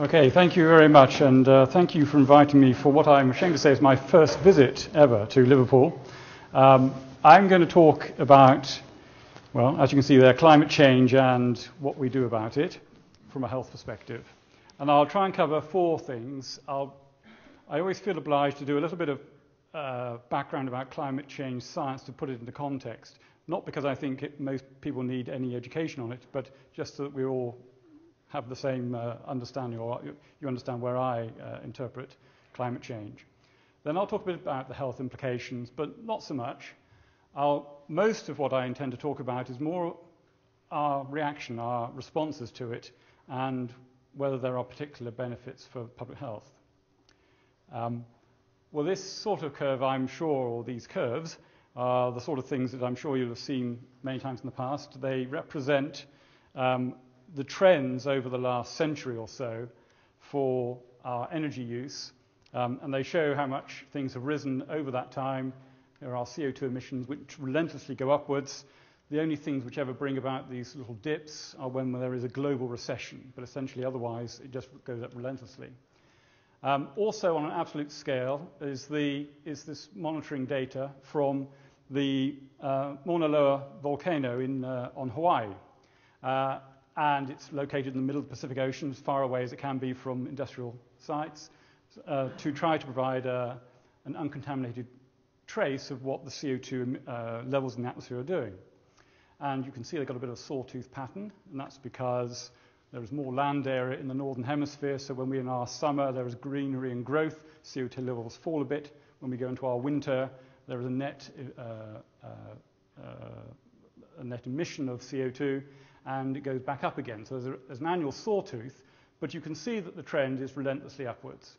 Okay, thank you very much, and uh, thank you for inviting me for what I'm ashamed to say is my first visit ever to Liverpool. Um, I'm going to talk about, well, as you can see there, climate change and what we do about it from a health perspective. And I'll try and cover four things. I'll, I always feel obliged to do a little bit of uh, background about climate change science to put it into context, not because I think it, most people need any education on it, but just so that we're all have the same uh, understanding, or you understand where I uh, interpret climate change. Then I'll talk a bit about the health implications, but not so much. I'll, most of what I intend to talk about is more our reaction, our responses to it, and whether there are particular benefits for public health. Um, well, this sort of curve, I'm sure, or these curves, are the sort of things that I'm sure you'll have seen many times in the past. They represent um, the trends over the last century or so for our energy use, um, and they show how much things have risen over that time. There are CO2 emissions which relentlessly go upwards. The only things which ever bring about these little dips are when there is a global recession, but essentially otherwise it just goes up relentlessly. Um, also on an absolute scale is, the, is this monitoring data from the uh, Mauna Loa volcano in, uh, on Hawaii. Uh, and it's located in the middle of the Pacific Ocean, as far away as it can be from industrial sites, uh, to try to provide uh, an uncontaminated trace of what the CO2 uh, levels in the atmosphere are doing. And you can see they've got a bit of a sawtooth pattern, and that's because there is more land area in the northern hemisphere, so when we're in our summer, there is greenery and growth, CO2 levels fall a bit. When we go into our winter, there is a net, uh, uh, a net emission of CO2, and it goes back up again. So there's, a, there's, an annual sawtooth, but you can see that the trend is relentlessly upwards.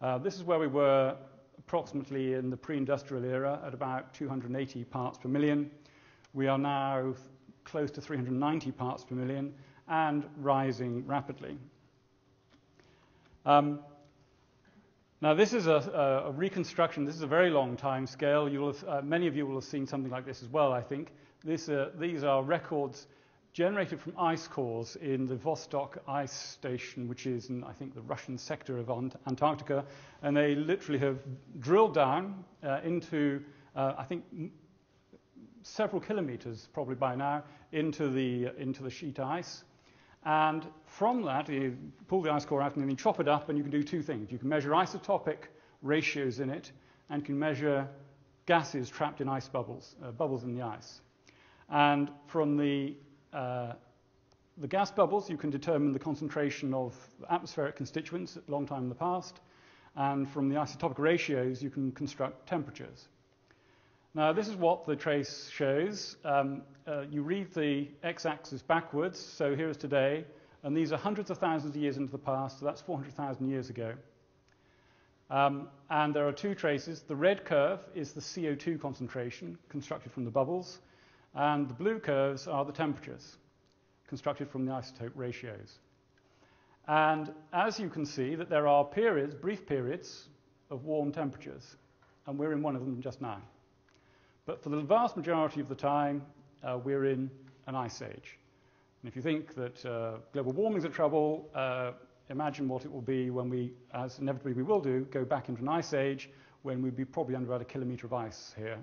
Uh, this is where we were approximately in the pre-industrial era at about 280 parts per million. We are now close to 390 parts per million and rising rapidly. Um, now, this is a, a, reconstruction. This is a very long time scale. Have, uh, many of you will have seen something like this as well, I think. This, uh, these are records generated from ice cores in the Vostok ice station, which is in, I think, the Russian sector of Antarctica. And they literally have drilled down uh, into, uh, I think, several kilometers, probably by now, into the, into the sheet ice. And from that, you pull the ice core out and then you chop it up, and you can do two things. You can measure isotopic ratios in it, and can measure gases trapped in ice bubbles, uh, bubbles in the ice. And from the uh, the gas bubbles, you can determine the concentration of atmospheric constituents a long time in the past. And from the isotopic ratios, you can construct temperatures. Now, this is what the trace shows. Um, uh, you read the x-axis backwards, so here is today, and these are hundreds of thousands of years into the past, so that's 400,000 years ago. Um, and there are two traces. The red curve is the CO2 concentration constructed from the bubbles, and the blue curves are the temperatures constructed from the isotope ratios. And as you can see, that there are periods, brief periods, of warm temperatures, and we're in one of them just now. But for the vast majority of the time, uh, we're in an ice age. And if you think that uh, global warming is a trouble, uh, imagine what it will be when we, as inevitably we will do, go back into an ice age when we'd be probably under about a kilometer of ice here.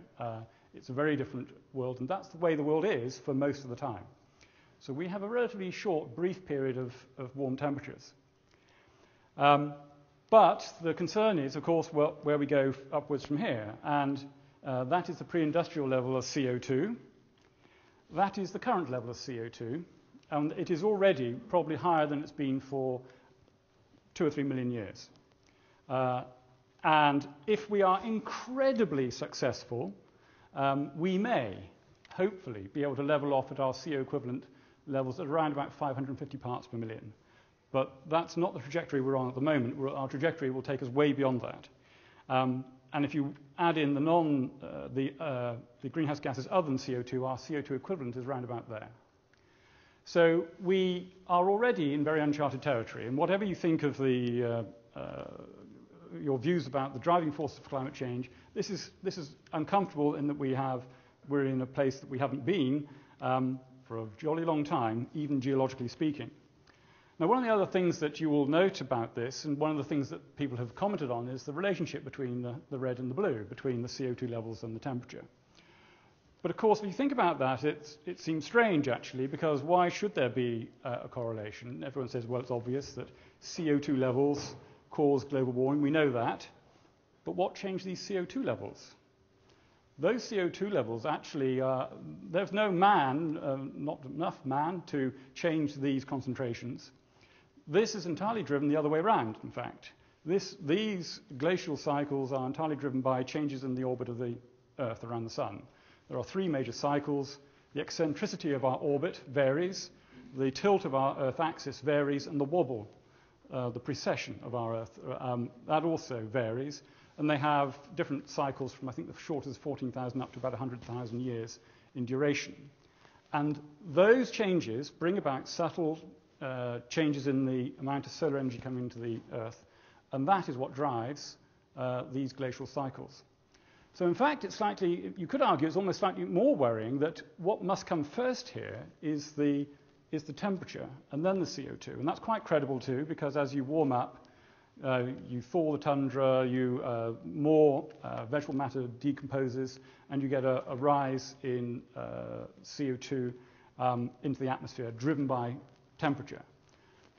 It's a very different world, and that's the way the world is for most of the time. So we have a relatively short, brief period of, of warm temperatures. Um, but the concern is, of course, well, where we go upwards from here, and uh, that is the pre-industrial level of CO2. That is the current level of CO2, and it is already probably higher than it's been for two or three million years. Uh, and if we are incredibly successful we may, hopefully, be able to level off at our CO equivalent levels at around about 550 parts per million. But that's not the trajectory we're on at the moment. Our trajectory will take us way beyond that. Um, and if you add in the, non, uh, the, uh, the greenhouse gases other than CO2, our CO2 equivalent is around about there. So we are already in very uncharted territory. And whatever you think of the, uh, uh your views about the driving force of climate change, this is, this is uncomfortable in that we have, we're in a place that we haven't been um, for a jolly long time, even geologically speaking. Now, one of the other things that you will note about this, and one of the things that people have commented on, is the relationship between the, the red and the blue, between the CO2 levels and the temperature. But of course, if you think about that, it seems strange actually, because why should there be uh, a correlation? Everyone says, well, it's obvious that CO2 levels cause global warming. We know that. But what changed these CO2 levels? Those CO2 levels actually, uh, there's no man, uh, not enough man, to change these concentrations. This is entirely driven the other way around, in fact. This, these glacial cycles are entirely driven by changes in the orbit of the Earth around the Sun. There are three major cycles. The eccentricity of our orbit varies, the tilt of our Earth axis varies, and the wobble, uh, the precession of our Earth, um, that also varies. And they have different cycles from, I think, the shortest 14,000 up to about 100,000 years in duration. And those changes bring about subtle uh, changes in the amount of solar energy coming into the Earth, and that is what drives uh, these glacial cycles. So, in fact, it's slightly, you could argue it's almost slightly more worrying that what must come first here is the, is the temperature and then the CO2. And that's quite credible too, because as you warm up, uh, you thaw the tundra, you, uh, more uh, vegetable matter decomposes, and you get a, a rise in uh, CO2 um, into the atmosphere, driven by temperature.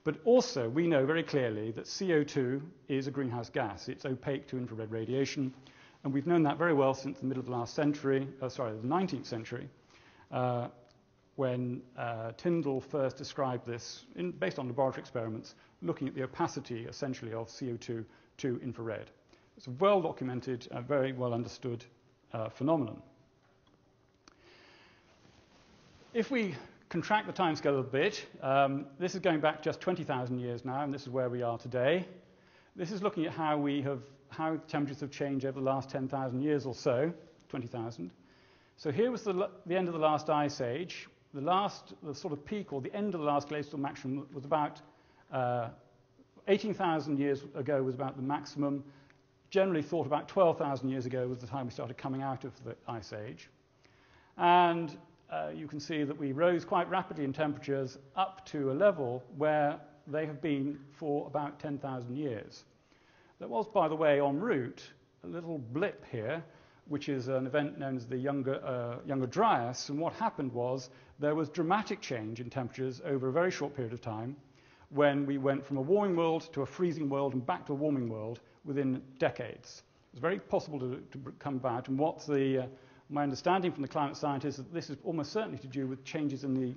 But also, we know very clearly that CO2 is a greenhouse gas. It's opaque to infrared radiation, and we've known that very well since the middle of the last century, uh, sorry, the 19th century, uh, when Tyndall first described this in, based on laboratory experiments, looking at the opacity, essentially, of CO2 to infrared. It's a well-documented, very well-understood uh, phenomenon. If we contract the timescale a bit, um, this is going back just 20,000 years now, and this is where we are today. This is looking at how we have how temperatures have changed over the last 10,000 years or so, 20,000. So here was the, the end of the last ice age. The last, the sort of peak or the end of the last glacial maximum was about uh, 18,000 years ago was about the maximum. Generally thought about 12,000 years ago was the time we started coming out of the ice age. And uh, you can see that we rose quite rapidly in temperatures up to a level where they have been for about 10,000 years. There was, by the way, en route, a little blip here, which is an event known as the Younger, uh, Younger Dryas. And what happened was there was dramatic change in temperatures over a very short period of time when we went from a warming world to a freezing world and back to a warming world within decades. It's very possible to, to come about. And what the, uh, my understanding from the climate scientists is that this is almost certainly to do with changes in the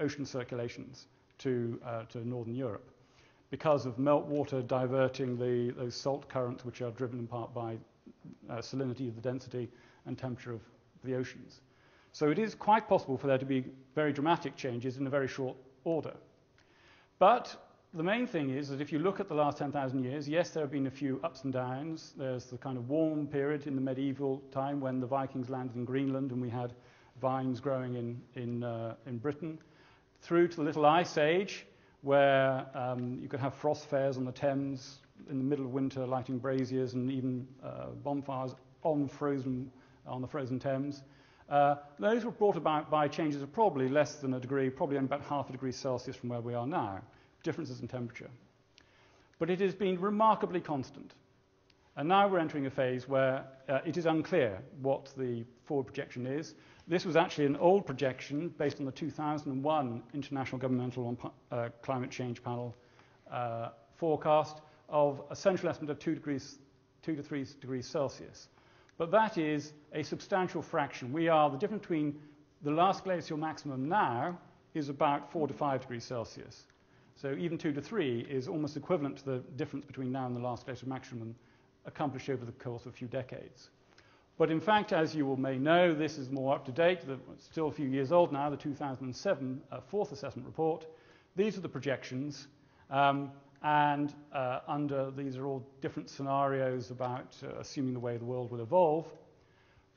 ocean circulations to, uh, to northern Europe because of meltwater diverting the, those salt currents, which are driven in part by uh, salinity of the density and temperature of the oceans. So it is quite possible for there to be very dramatic changes in a very short order. But the main thing is that if you look at the last 10,000 years, yes, there have been a few ups and downs. There's the kind of warm period in the medieval time when the Vikings landed in Greenland and we had vines growing in, in, uh, in Britain, through to the Little Ice Age, where um, you could have frost fairs on the Thames in the middle of winter, lighting braziers and even uh, bonfires on, frozen, on the frozen Thames. Uh, those were brought about by changes of probably less than a degree, probably only about half a degree Celsius from where we are now, differences in temperature. But it has been remarkably constant. And now we're entering a phase where uh, it is unclear what the forward projection is. This was actually an old projection based on the 2001 International Governmental uh, Climate Change Panel uh, forecast of a central estimate of 2 degrees, 2 to 3 degrees Celsius. But that is a substantial fraction. We are, the difference between the last glacial maximum now is about 4 to 5 degrees Celsius. So even 2 to 3 is almost equivalent to the difference between now and the last glacial maximum accomplished over the course of a few decades. But in fact, as you all may know, this is more up to date. It's still a few years old now, the 2007 uh, fourth assessment report. These are the projections. Um, and uh, under these are all different scenarios about uh, assuming the way the world will evolve.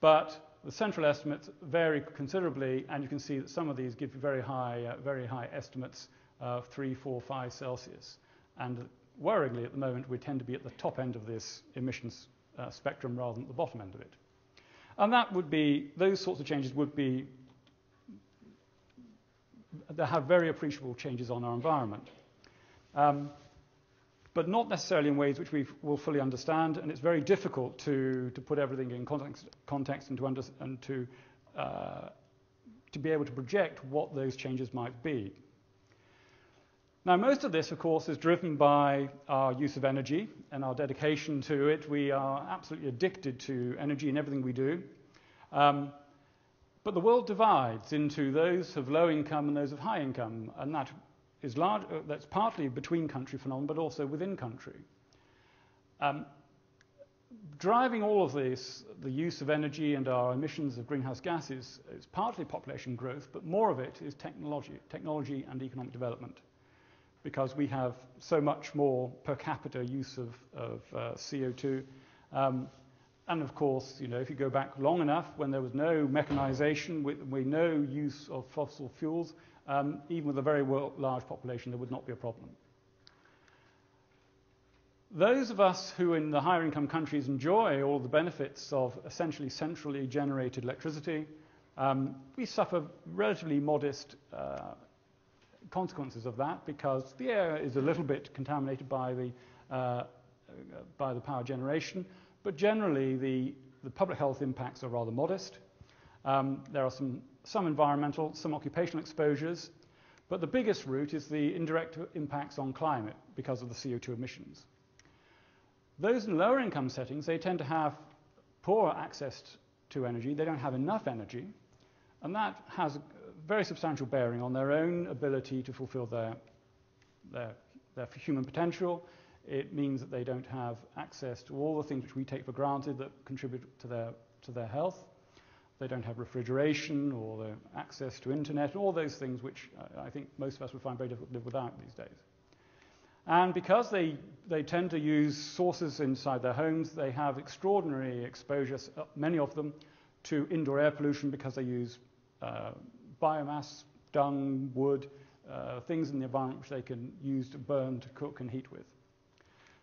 But the central estimates vary considerably, and you can see that some of these give you very high, uh, very high estimates of 3, 4, 5 Celsius. And worryingly, at the moment, we tend to be at the top end of this emissions uh, spectrum rather than the bottom end of it. And that would be, those sorts of changes would be, they have very appreciable changes on our environment. um, but not necessarily in ways which we will fully understand, and it's very difficult to, to put everything in context, context and to, under, and to, uh, to be able to project what those changes might be. Now, most of this, of course, is driven by our use of energy and our dedication to it. We are absolutely addicted to energy in everything we do. Um, but the world divides into those of low income and those of high income, and that is large, uh, that's partly between country phenomenon, but also within country. Um, driving all of this, the use of energy and our emissions of greenhouse gases, is partly population growth, but more of it is technology, technology and economic development because we have so much more per capita use of, of uh, CO2. Um, and of course, you know, if you go back long enough, when there was no mechanization, with, with no use of fossil fuels, um, even with a very large population, there would not be a problem. Those of us who in the higher income countries enjoy all the benefits of essentially centrally generated electricity, um, we suffer relatively modest uh, consequences of that because the air is a little bit contaminated by the, uh, by the power generation, but generally the, the public health impacts are rather modest. Um, there are some, some environmental, some occupational exposures, but the biggest route is the indirect impacts on climate because of the CO2 emissions. Those in lower income settings, they tend to have poor access to energy. They don't have enough energy, and that has very substantial bearing on their own ability to fulfill their, their, their human potential. It means that they don't have access to all the things which we take for granted that contribute to their, to their health. They don't have refrigeration or access to internet, all those things which I think most of us would find very difficult to live without these days. And because they, they tend to use sources inside their homes, they have extraordinary exposure, many of them, to indoor air pollution because they use uh, biomass, dung, wood, uh, things in the environment which they can use to burn, to cook, and heat with.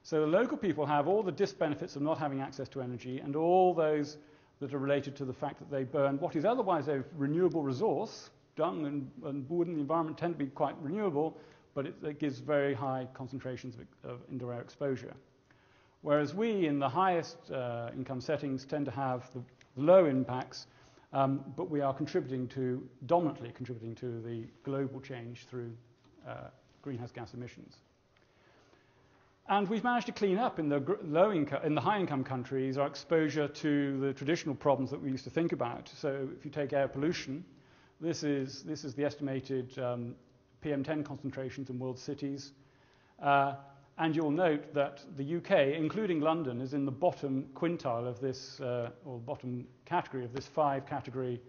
So the local people have all the disbenefits of not having access to energy and all those that are related to the fact that they burn what is otherwise a renewable resource. Dung and, and wood in the environment tend to be quite renewable, but it, it gives very high concentrations of, of, indoor air exposure. Whereas we, in the highest uh, income settings, tend to have the, the low impacts um, but we are contributing to, dominantly contributing to the global change through uh, greenhouse gas emissions. And we've managed to clean up in the low income, in the high income countries our exposure to the traditional problems that we used to think about. So if you take air pollution, this is, this is the estimated um, PM10 concentrations in world cities. Uh, and you'll note that the UK, including London, is in the bottom quintile of this, uh, or bottom category of this five category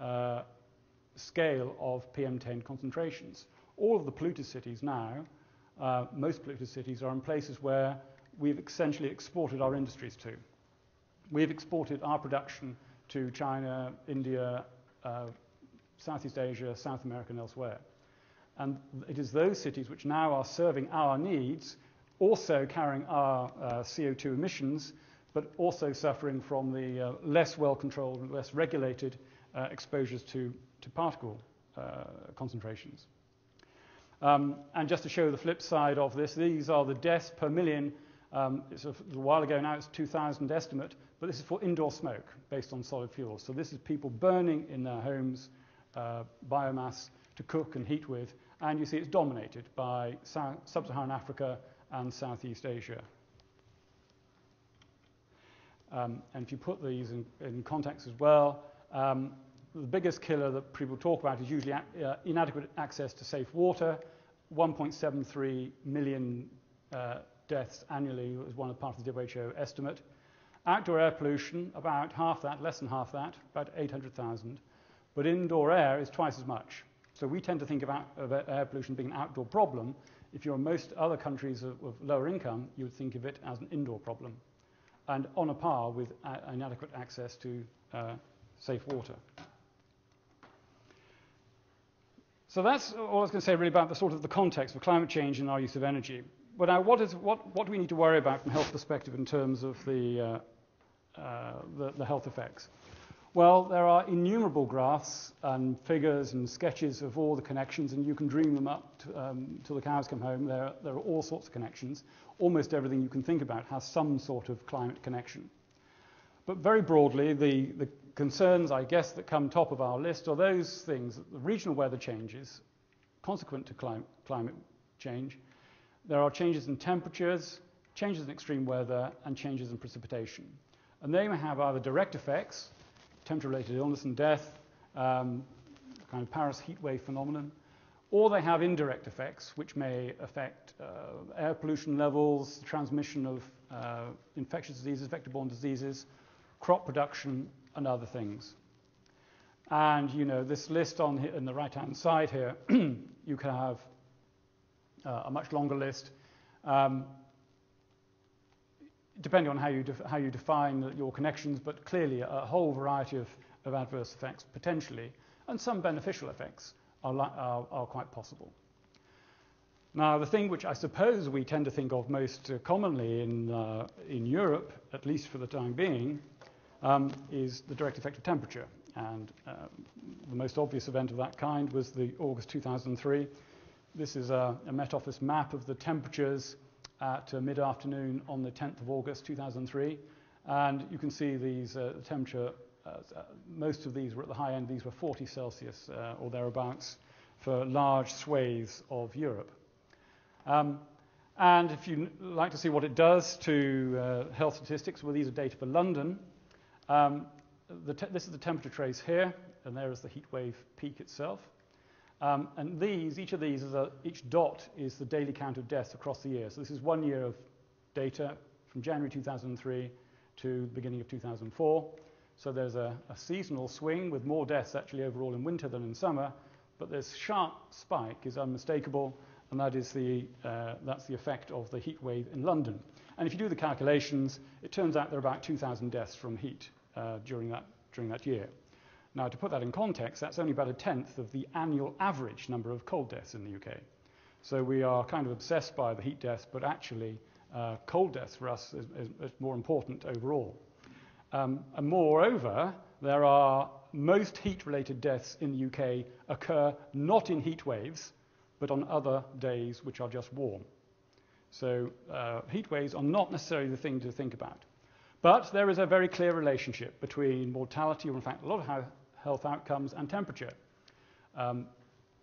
uh, scale of PM10 concentrations. All of the polluted cities now, uh, most polluted cities, are in places where we've essentially exported our industries to. We've exported our production to China, India, uh, Southeast Asia, South America, and elsewhere. And it is those cities which now are serving our needs also carrying our uh, CO2 emissions, but also suffering from the uh, less well-controlled and less regulated uh, exposures to, particle concentrations. Um, and just to show the flip side of this, these are the deaths per million. Um, it's a, while ago now, it's 2,000 estimate, but this is for indoor smoke based on solid fuels. So this is people burning in their homes biomass to cook and heat with, and you see it's dominated by sub-Saharan Africa, and Southeast Asia. Um, and if you put these in, in context as well, um, the biggest killer that people talk about is usually uh, inadequate access to safe water. 1.73 million uh, deaths annually was one of part of the WHO estimate. Outdoor air pollution, about half that, less than half that, about 800,000. But indoor air is twice as much. So we tend to think about, of air pollution being an outdoor problem. If you're in most other countries of, of lower income, you would think of it as an indoor problem and on a par with inadequate access to uh, safe water. So that's all I was going to say really about the sort of the context of climate change and our use of energy. But now, what, is, what, what do we need to worry about from a health perspective in terms of the, uh, uh, the, the, health effects? Well, there are innumerable graphs and figures and sketches of all the connections, and you can dream them up to, um, till the cows come home. There, there are all sorts of connections. Almost everything you can think about has some sort of climate connection. But very broadly, the, the concerns, I guess, that come top of our list are those things the regional weather changes consequent to clim- climate change. There are changes in temperatures, changes in extreme weather, and changes in precipitation. And they may have either direct effects, temperature-related illness and death, um, kind of Paris heat wave phenomenon, or they have indirect effects which may affect uh, air pollution levels, transmission of uh, infectious diseases, vector-borne diseases, crop production, and other things. And you know this list on, on the right-hand side here, you can have uh, a much longer list. Um, depending on how you, how you define your connections, but clearly a whole variety of, of adverse effects potentially, and some beneficial effects are, are, are, quite possible. Now, the thing which I suppose we tend to think of most uh, commonly in, uh, in Europe, at least for the time being, um, is the direct effect of temperature. And uh, the most obvious event of that kind was the August 2003. This is a, a Met Office map of the temperatures at uh, mid-afternoon on the 10th of August 2003. And you can see these, uh, temperature, uh, uh, most of these were at the high end. These were 40 Celsius uh, or thereabouts for large swathes of Europe. Um, and if you'd like to see what it does to health statistics, well, these are data for London. Um, this is the temperature trace here, and there is the heat wave peak itself. Um, and these, each of these, is a, each dot is the daily count of deaths across the year. So this is one year of data from January 2003 to the beginning of 2004. So there's a, a seasonal swing with more deaths actually overall in winter than in summer, but this sharp spike is unmistakable, and that is the, uh, that's the effect of the heat wave in London. And if you do the calculations, it turns out there are about 2,000 deaths from heat uh, during, that, during that year. Now, to put that in context, that's only about a tenth of the annual average number of cold deaths in the UK. So we are kind of obsessed by the heat deaths, but actually, uh, cold deaths for us is, is, is more important overall. Um, and moreover, there are most heat related deaths in the UK occur not in heat waves, but on other days which are just warm. So uh, heat waves are not necessarily the thing to think about. But there is a very clear relationship between mortality, or in fact, a lot of health outcomes and temperature. Um,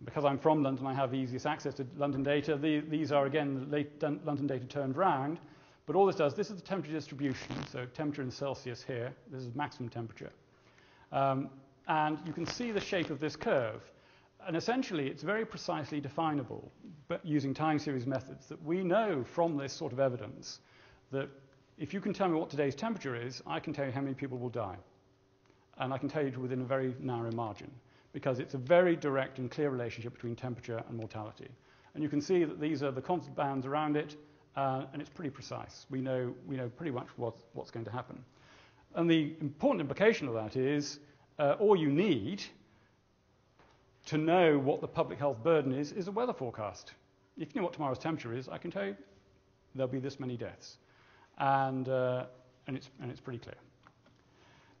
because I'm from London, I have the easiest access to London data. The, these are, again, late London data turned round. But all this does, this is the temperature distribution, so temperature in Celsius here. This is maximum temperature. Um, and you can see the shape of this curve. And essentially, it's very precisely definable, but using time series methods, that we know from this sort of evidence that if you can tell me what today's temperature is, I can tell you how many people will die and I can tell you within a very narrow margin because it's a very direct and clear relationship between temperature and mortality. And you can see that these are the constant bands around it, uh, and it's pretty precise. We know, we know pretty much what, what's going to happen. And the important implication of that is uh, all you need to know what the public health burden is is a weather forecast. If you know what tomorrow's temperature is, I can tell you there'll be this many deaths. And, uh, and, it's, and it's pretty clear.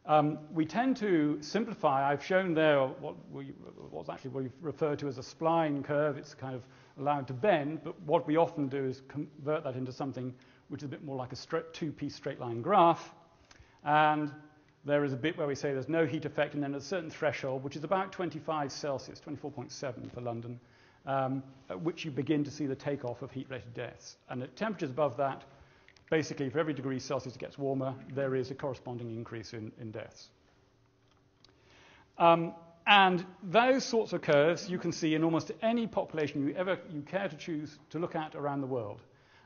Um, we tend to simplify. I've shown there what we, what's actually what we refer to as a spline curve. It's kind of allowed to bend, but what we often do is convert that into something which is a bit more like a two-piece straight line graph. And there is a bit where we say there's no heat effect, and then a certain threshold, which is about 25 Celsius, 24.7 for London, um, at which you begin to see the takeoff of heat-related deaths. And at temperatures above that, basically, for every degree Celsius it gets warmer, there is a corresponding increase in, in deaths. Um, and those sorts of curves you can see in almost any population you ever you care to choose to look at around the world.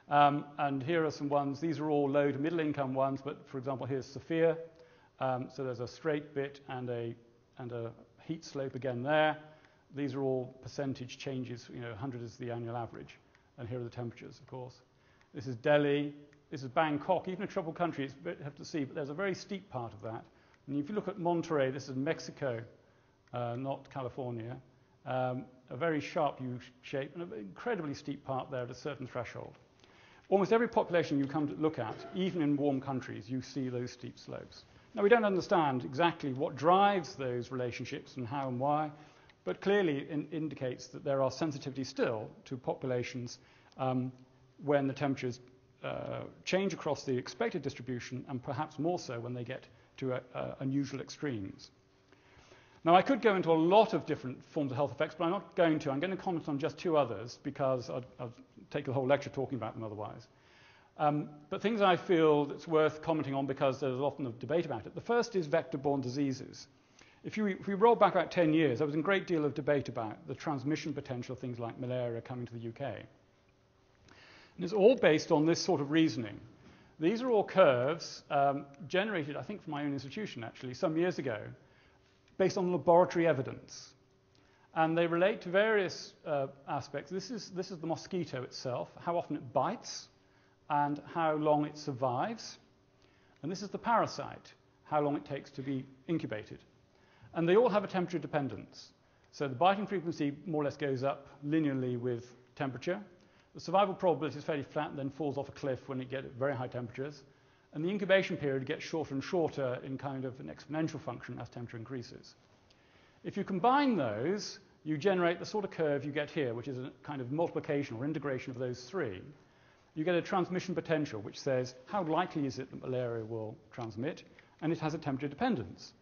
Um, and here are some ones. These are all low to middle income ones, but for example, here's Sofia. Um, so there's a straight bit and a, and a heat slope again there. These are all percentage changes. You know, 100 is the annual average. And here are the temperatures, of course. This is Delhi. This is Bangkok, even a troubled country, it's very have to see, but there's a very steep part of that. And if you look at Monterrey, this is Mexico, uh, not California, um, a very sharp U shape and an incredibly steep part there at a certain threshold. Almost every population you come to look at, even in warm countries, you see those steep slopes. Now, we don't understand exactly what drives those relationships and how and why, but clearly in indicates that there are sensitivities still to populations um, when the temperatures uh, change across the expected distribution, and perhaps more so when they get to uh, uh, unusual extremes. Now, I could go into a lot of different forms of health effects, but I'm not going to. I'm going to comment on just two others because I'd take the whole lecture talking about them otherwise. Um, but things I feel it's worth commenting on because there's often a debate about it. The first is vector-borne diseases. If, you, if we roll back about 10 years, there was a great deal of debate about the transmission potential of things like malaria coming to the UK. And it's all based on this sort of reasoning. These are all curves um, generated, I think, from my own institution, actually, some years ago, based on laboratory evidence. And they relate to various uh, aspects. This is, this is the mosquito itself, how often it bites, and how long it survives. And this is the parasite, how long it takes to be incubated. And they all have a temperature dependence. So the biting frequency more or less goes up linearly with temperature. The survival probability is fairly flat and then falls off a cliff when it gets very high temperatures. And the incubation period gets shorter and shorter in kind of an exponential function as temperature increases. If you combine those, you generate the sort of curve you get here, which is a kind of multiplication or integration of those three you get a transmission potential, which says how likely is it that malaria will transmit, and it has a temperature dependence.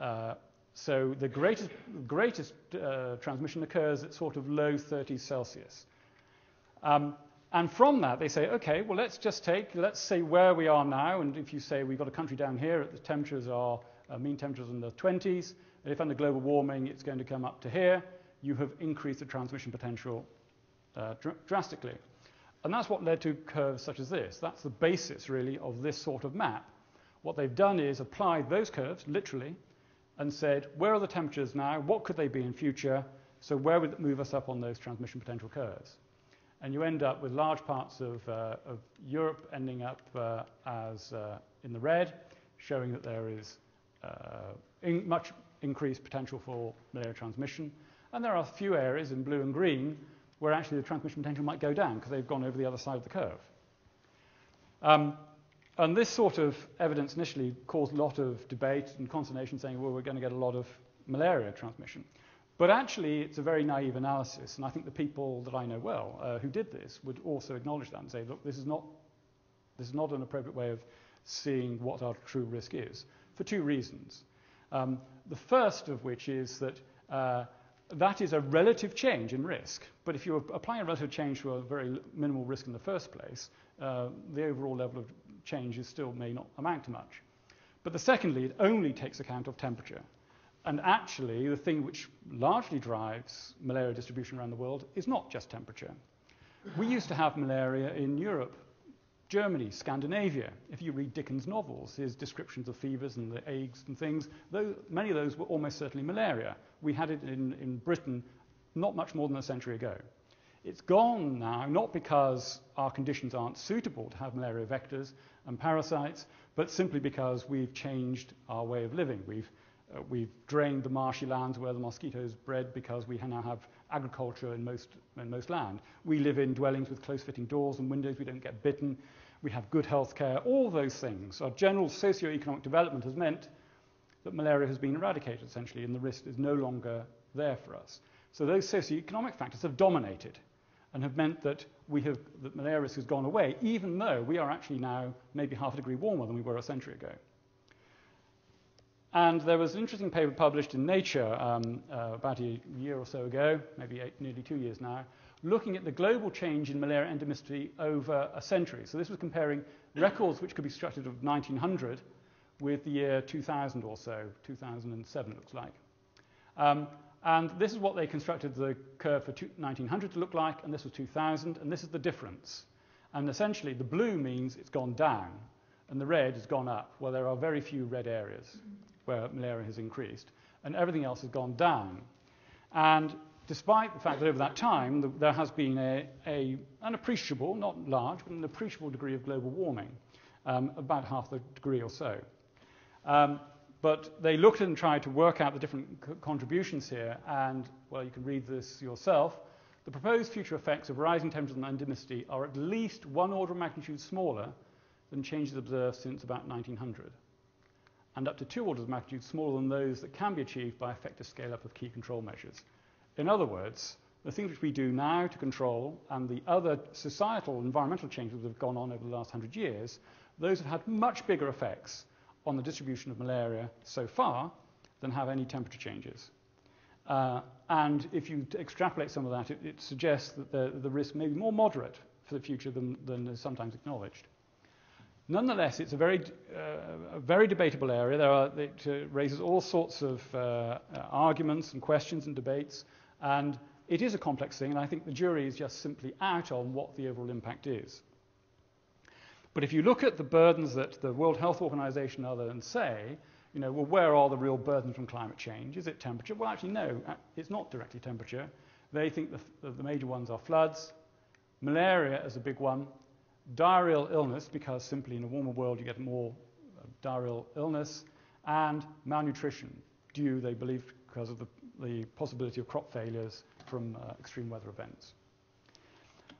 Uh, so the greatest, greatest uh, transmission occurs at sort of low 30s Celsius. Um, and from that, they say, okay, well, let's just take, let's say where we are now, and if you say we've got a country down here, the temperatures are, uh, mean temperatures in the 20s, and if under global warming it's going to come up to here, you have increased the transmission potential uh, dr drastically. And that's what led to curves such as this. That's the basis, really, of this sort of map. What they've done is applied those curves, literally, and said, where are the temperatures now? What could they be in future? So where would it move us up on those transmission potential curves? And you end up with large parts of, uh, of Europe ending up uh, as uh, in the red, showing that there is uh, in much increased potential for malaria transmission. And there are a few areas in blue and green where actually the transmission potential might go down because they've gone over the other side of the curve. Um, and this sort of evidence initially caused a lot of debate and consternation saying, well, we're going to get a lot of malaria transmission. But actually, it's a very naive analysis, and I think the people that I know well uh, who did this would also acknowledge that and say, look, this is, not, this is not an appropriate way of seeing what our true risk is, for two reasons. Um, the first of which is that uh, that is a relative change in risk. But if you're applying a relative change to a very minimal risk in the first place, uh, the overall level of change is still may not amount to much. But the secondly, it only takes account of temperature. And actually, the thing which largely drives malaria distribution around the world is not just temperature. We used to have malaria in Europe Germany, Scandinavia. If you read Dickens' novels, his descriptions of fevers and the agues and things, though many of those were almost certainly malaria. We had it in, in Britain not much more than a century ago. It's gone now, not because our conditions aren't suitable to have malaria vectors and parasites, but simply because we've changed our way of living. We've, uh, we've drained the marshy lands where the mosquitoes bred because we now have agriculture in most, in most land. We live in dwellings with close-fitting doors and windows. We don't get bitten. We have good health care. All those things. Our general socio-economic development has meant that malaria has been eradicated, essentially, and the risk is no longer there for us. So those socio-economic factors have dominated and have meant that, we have, that malaria risk has gone away, even though we are actually now maybe half a degree warmer than we were a century ago. And there was an interesting paper published in Nature um, uh, about a year or so ago, maybe eight, nearly two years now, looking at the global change in malaria endemicity over a century. So this was comparing records which could be structured of 1900 with the year 2000 or so, 2007 it looks like. Um, and this is what they constructed the curve for 1900 to look like, and this was 2000, and this is the difference. And essentially, the blue means it's gone down, and the red has gone up. Well, there are very few red areas where malaria has increased, and everything else has gone down. And despite the fact that over that time the, there has been a, a, an appreciable, not large, but an appreciable degree of global warming, um, about half the degree or so. Um, but they looked and tried to work out the different contributions here, and, well, you can read this yourself. The proposed future effects of rising temperatures and endemicity are at least one order of magnitude smaller than changes observed since about 1900. And up to two orders of magnitude smaller than those that can be achieved by effective scale up of key control measures. In other words, the things which we do now to control and the other societal environmental changes that have gone on over the last hundred years, those have had much bigger effects on the distribution of malaria so far than have any temperature changes. Uh, and if you extrapolate some of that, it, it suggests that the, the, risk may be more moderate for the future than, than is sometimes acknowledged. Nonetheless, it's a very, uh, a very debatable area. There are, it uh, raises all sorts of uh, uh, arguments and questions and debates, and it is a complex thing, and I think the jury is just simply out on what the overall impact is. But if you look at the burdens that the World Health Organization and others say, you know, well, where are the real burdens from climate change? Is it temperature? Well, actually, no, uh, it's not directly temperature. They think the, the major ones are floods, malaria is a big one, diarrheal illness, because simply in a warmer world you get more uh, diarrheal illness, and malnutrition, due, they believe, because of the, the possibility of crop failures from uh, extreme weather events.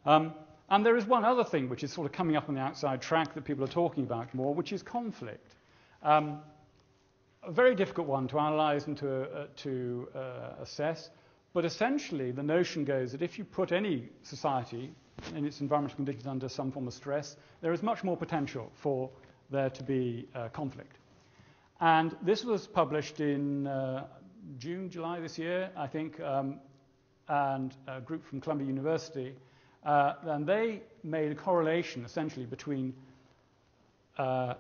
Um, and there is one other thing which is sort of coming up on the outside track that people are talking about more, which is conflict. Um, a very difficult one to analyze and to, uh, to uh, assess. But essentially, the notion goes that if you put any society in its environmental conditions under some form of stress, there is much more potential for there to be uh, conflict. And this was published in uh, June, July this year, I think, um, and a group from Columbia University. Uh, and they made a correlation essentially between uh,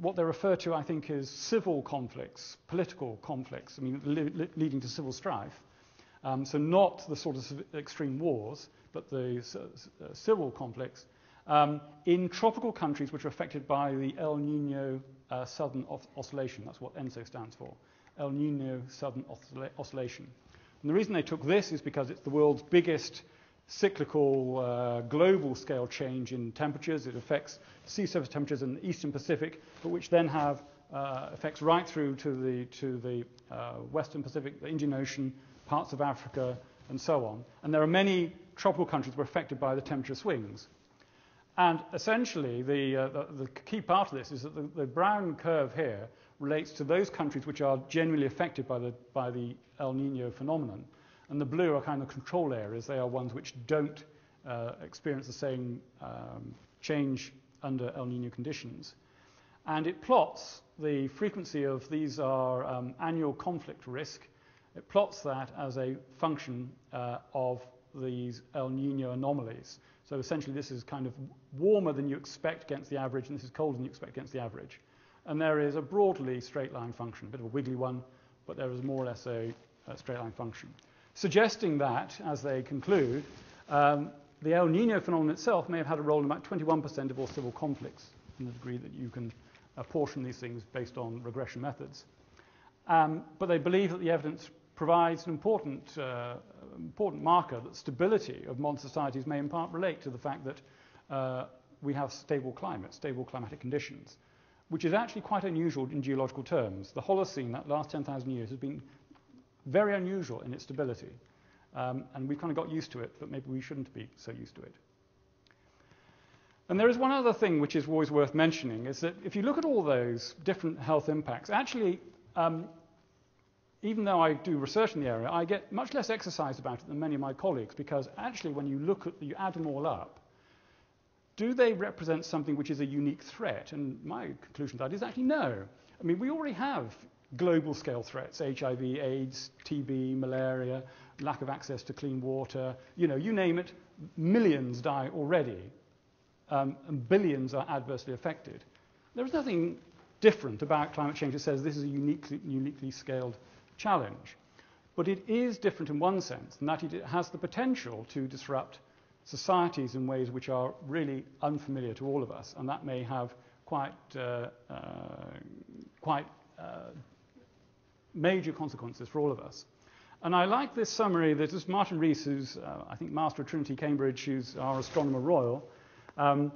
what they refer to, I think, as civil conflicts, political conflicts, I mean, leading to civil strife. Um, so, not the sort of extreme wars, but the uh, civil conflicts um, in tropical countries which are affected by the El Nino uh, Southern Oscillation. That's what ENSO stands for El Nino Southern Oscillation. And the reason they took this is because it's the world's biggest cyclical uh, global scale change in temperatures. It affects sea surface temperatures in the eastern Pacific, but which then have uh, effects right through to the, to the uh, western Pacific, the Indian Ocean, parts of Africa, and so on. And there are many tropical countries were affected by the temperature swings. And essentially, the, uh, the, the, key part of this is that the, the brown curve here relates to those countries which are genuinely affected by the, by the El Nino phenomenon. And the blue are kind of control areas. They are ones which don't uh, experience the same um, change under El Nino conditions. And it plots the frequency of these are um, annual conflict risk. It plots that as a function uh, of these El Nino anomalies. So essentially, this is kind of warmer than you expect against the average, and this is colder than you expect against the average. And there is a broadly straight line function, a bit of a wiggly one, but there is more or less a, a straight line function suggesting that, as they conclude, um, the El Nino phenomenon itself may have had a role in about 21% of all civil conflicts, in the degree that you can apportion these things based on regression methods. Um, but they believe that the evidence provides an important, uh, important marker that stability of modern societies may in part relate to the fact that uh, we have stable climate, stable climatic conditions, which is actually quite unusual in geological terms. The Holocene, that last 10,000 years, has been very unusual in its stability. Um, and we've kind of got used to it, but maybe we shouldn't be so used to it. And there is one other thing which is always worth mentioning is that if you look at all those different health impacts, actually, um, even though I do research in the area, I get much less exercise about it than many of my colleagues because actually, when you look at, you add them all up, do they represent something which is a unique threat? And my conclusion to that is actually no. I mean, we already have global scale threats HIV, AIDS, TB, malaria, lack of access to clean water, you know, you name it, millions die already, um, and billions are adversely affected. There is nothing different about climate change that says this is a uniquely, uniquely scaled challenge. But it is different in one sense, in that it has the potential to disrupt societies in ways which are really unfamiliar to all of us, and that may have quite, uh, uh, quite uh, major consequences for all of us. And I like this summary. This is Martin Rees, who's, uh, I think, Master of Trinity Cambridge, who's our astronomer royal. Um,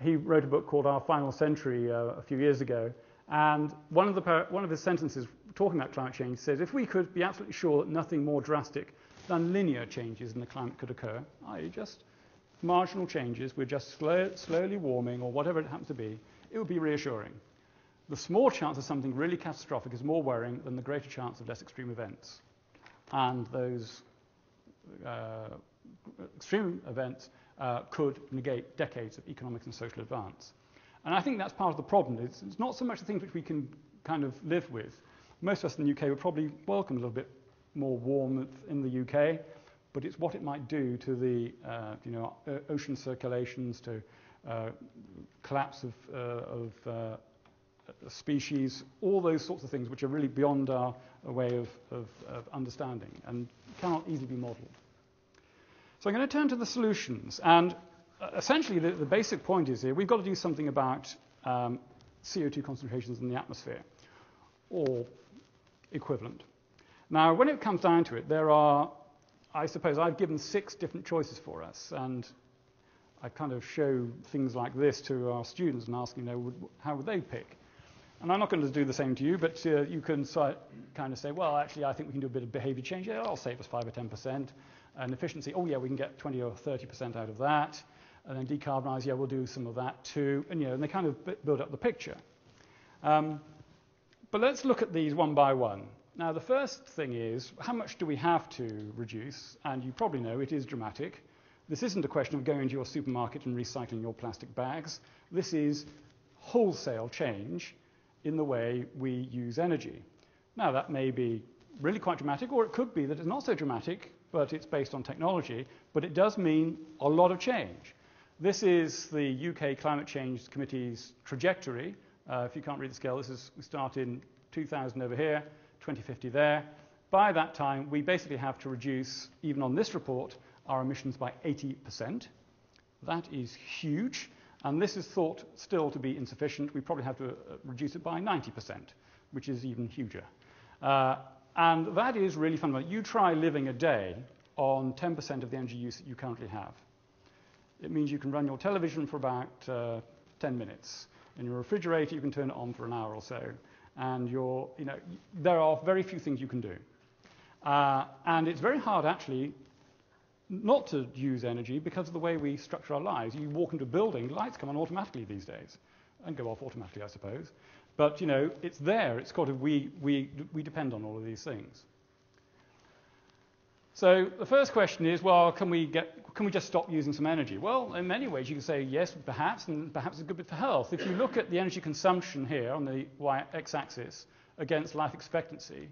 he wrote a book called Our Final Century uh, a few years ago. And one of, the, one of his sentences talking about climate change says if we could be absolutely sure that nothing more drastic than linear changes in the climate could occur, i.e., just marginal changes, we're just slow, slowly warming or whatever it happens to be, it would be reassuring. the small chance of something really catastrophic is more worrying than the greater chance of less extreme events. And those uh, extreme events uh, could negate decades of economic and social advance. And I think that's part of the problem. It's, it's, not so much the things which we can kind of live with. Most of us in the UK would probably welcome a little bit more warmth in the UK, but it's what it might do to the uh, you know, ocean circulations, to uh, collapse of, uh, of uh, species, all those sorts of things which are really beyond our way of, of, of understanding and cannot easily be modelled. So I'm going to turn to the solutions. And essentially, the, the, basic point is here we've got to do something about um, CO2 concentrations in the atmosphere, or equivalent. Now, when it comes down to it, there are, I suppose, I've given six different choices for us. And I kind of show things like this to our students and ask, you know, how would they pick? And I'm not going to do the same to you, but uh, you can kind of say, well, actually, I think we can do a bit of behavior change. Yeah, I'll save us 5 or 10%. And efficiency, oh, yeah, we can get 20 or 30% out of that. And then decarbonize, yeah, we'll do some of that too. And, you know, and they kind of build up the picture. Um, but let's look at these one by one. Now, the first thing is, how much do we have to reduce? And you probably know it is dramatic. This isn't a question of going to your supermarket and recycling your plastic bags. This is wholesale change in the way we use energy. Now, that may be really quite dramatic, or it could be that it's not so dramatic, but it's based on technology, but it does mean a lot of change. This is the UK Climate Change Committee's trajectory. Uh, if you can't read the scale, this is we start in 2000 over here, 2050 there. By that time, we basically have to reduce, even on this report, our emissions by 80%. That is huge. And this is thought still to be insufficient. We probably have to uh, reduce it by 90%, which is even huger. Uh, and that is really fundamental. You try living a day on 10% of the energy use that you currently have. It means you can run your television for about uh, 10 minutes. In your refrigerator, you can turn it on for an hour or so. And you know, there are very few things you can do. Uh, and it's very hard, actually, not to use energy because of the way we structure our lives. You walk into a building, lights come on automatically these days, and go off automatically, I suppose. But you know, it's there. It's got to, we, we, we depend on all of these things. So the first question is, well, can we, get, can we just stop using some energy? Well, in many ways, you can say yes, perhaps, and perhaps it's a good bit for health. If you look at the energy consumption here on the y-x-axis against life expectancy,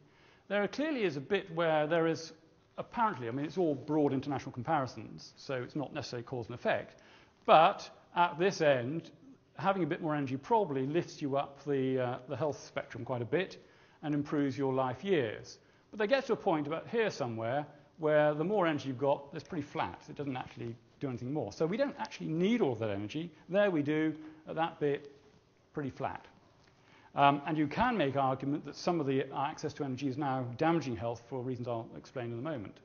there clearly is a bit where there is apparently, I mean, it's all broad international comparisons, so it's not necessarily cause and effect. But at this end, having a bit more energy probably lifts you up the, uh, the health spectrum quite a bit and improves your life years. But they get to a point about here somewhere where the more energy you've got, it's pretty flat. It doesn't actually do anything more. So we don't actually need all that energy. There we do, at that bit, pretty flat. Um, and you can make argument that some of the access to energy is now damaging health for reasons I'll explain in a moment.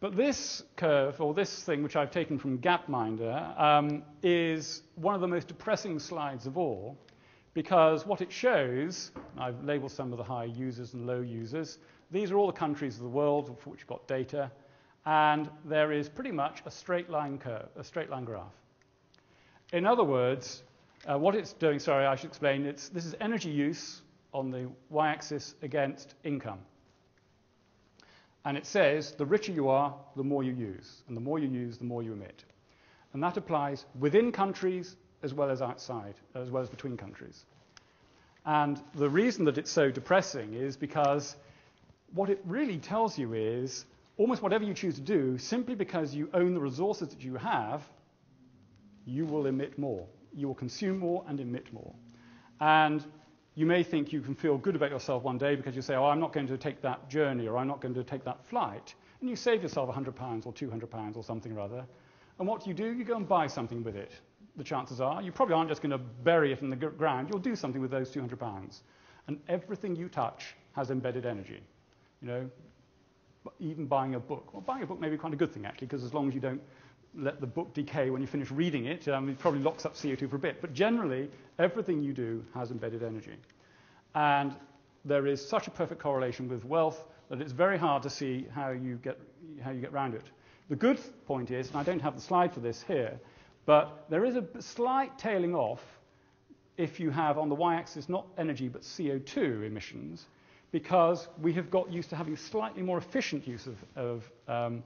But this curve, or this thing which I've taken from Gapminder, um, is one of the most depressing slides of all, because what it shows, I've labeled some of the high users and low users, these are all the countries of the world for which you've got data, and there is pretty much a straight line curve, a straight line graph. In other words, uh, what it's doing, sorry, I should explain, it's, this is energy use on the y-axis against income. And it says the richer you are, the more you use. And the more you use, the more you emit. And that applies within countries as well as outside, as well as between countries. And the reason that it's so depressing is because what it really tells you is almost whatever you choose to do, simply because you own the resources that you have, you will emit more you will consume more and emit more. And you may think you can feel good about yourself one day because you say, oh, I'm not going to take that journey or I'm not going to take that flight. And you save yourself £100 or £200 or something or other. And what do you do? You go and buy something with it. The chances are you probably aren't just going to bury it in the ground. You'll do something with those £200. And everything you touch has embedded energy. You know, even buying a book. Well, buying a book may be quite a good thing, actually, because as long as you don't let the book decay when you finish reading it. Um, it probably locks up CO2 for a bit. But generally, everything you do has embedded energy. And there is such a perfect correlation with wealth that it's very hard to see how you get, how you get around it. The good point is, and I don't have the slide for this here, but there is a slight tailing off if you have on the y-axis not energy but CO2 emissions, because we have got used to having slightly more efficient use of, of um,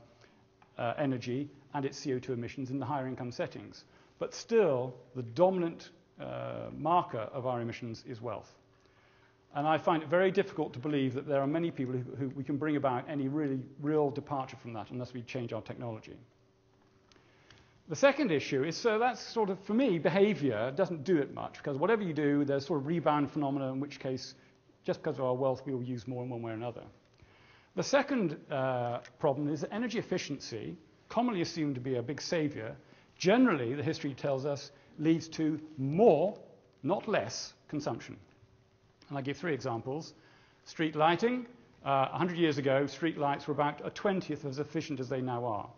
uh, energy and its CO2 emissions in the higher income settings. But still, the dominant uh, marker of our emissions is wealth. And I find it very difficult to believe that there are many people who, who we can bring about any really real departure from that unless we change our technology. The second issue is so that's sort of, for me, behavior doesn't do it much because whatever you do, there's sort of rebound phenomena, in which case, just because of our wealth, we will use more in one way or another. The second uh, problem is that energy efficiency, commonly assumed to be a big savior, generally, the history tells us, leads to more, not less, consumption. And I give three examples. Street lighting. Uh, 100 years ago, street lights were about a 20th as efficient as they now are.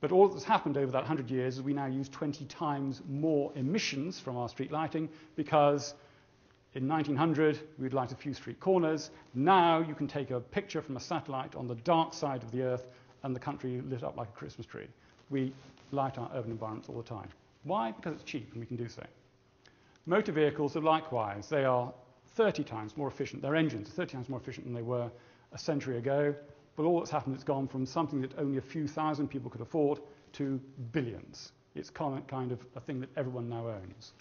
But all that's happened over that 100 years is we now use 20 times more emissions from our street lighting because in 1900 we'd light a few street corners. Now you can take a picture from a satellite on the dark side of the earth and the country lit up like a Christmas tree. We light our urban environments all the time. Why? Because it's cheap and we can do so. Motor vehicles are likewise. They are 30 times more efficient. Their engines are 30 times more efficient than they were a century ago. But all that's happened is gone from something that only a few thousand people could afford to billions. It's kind of a thing that everyone now owns.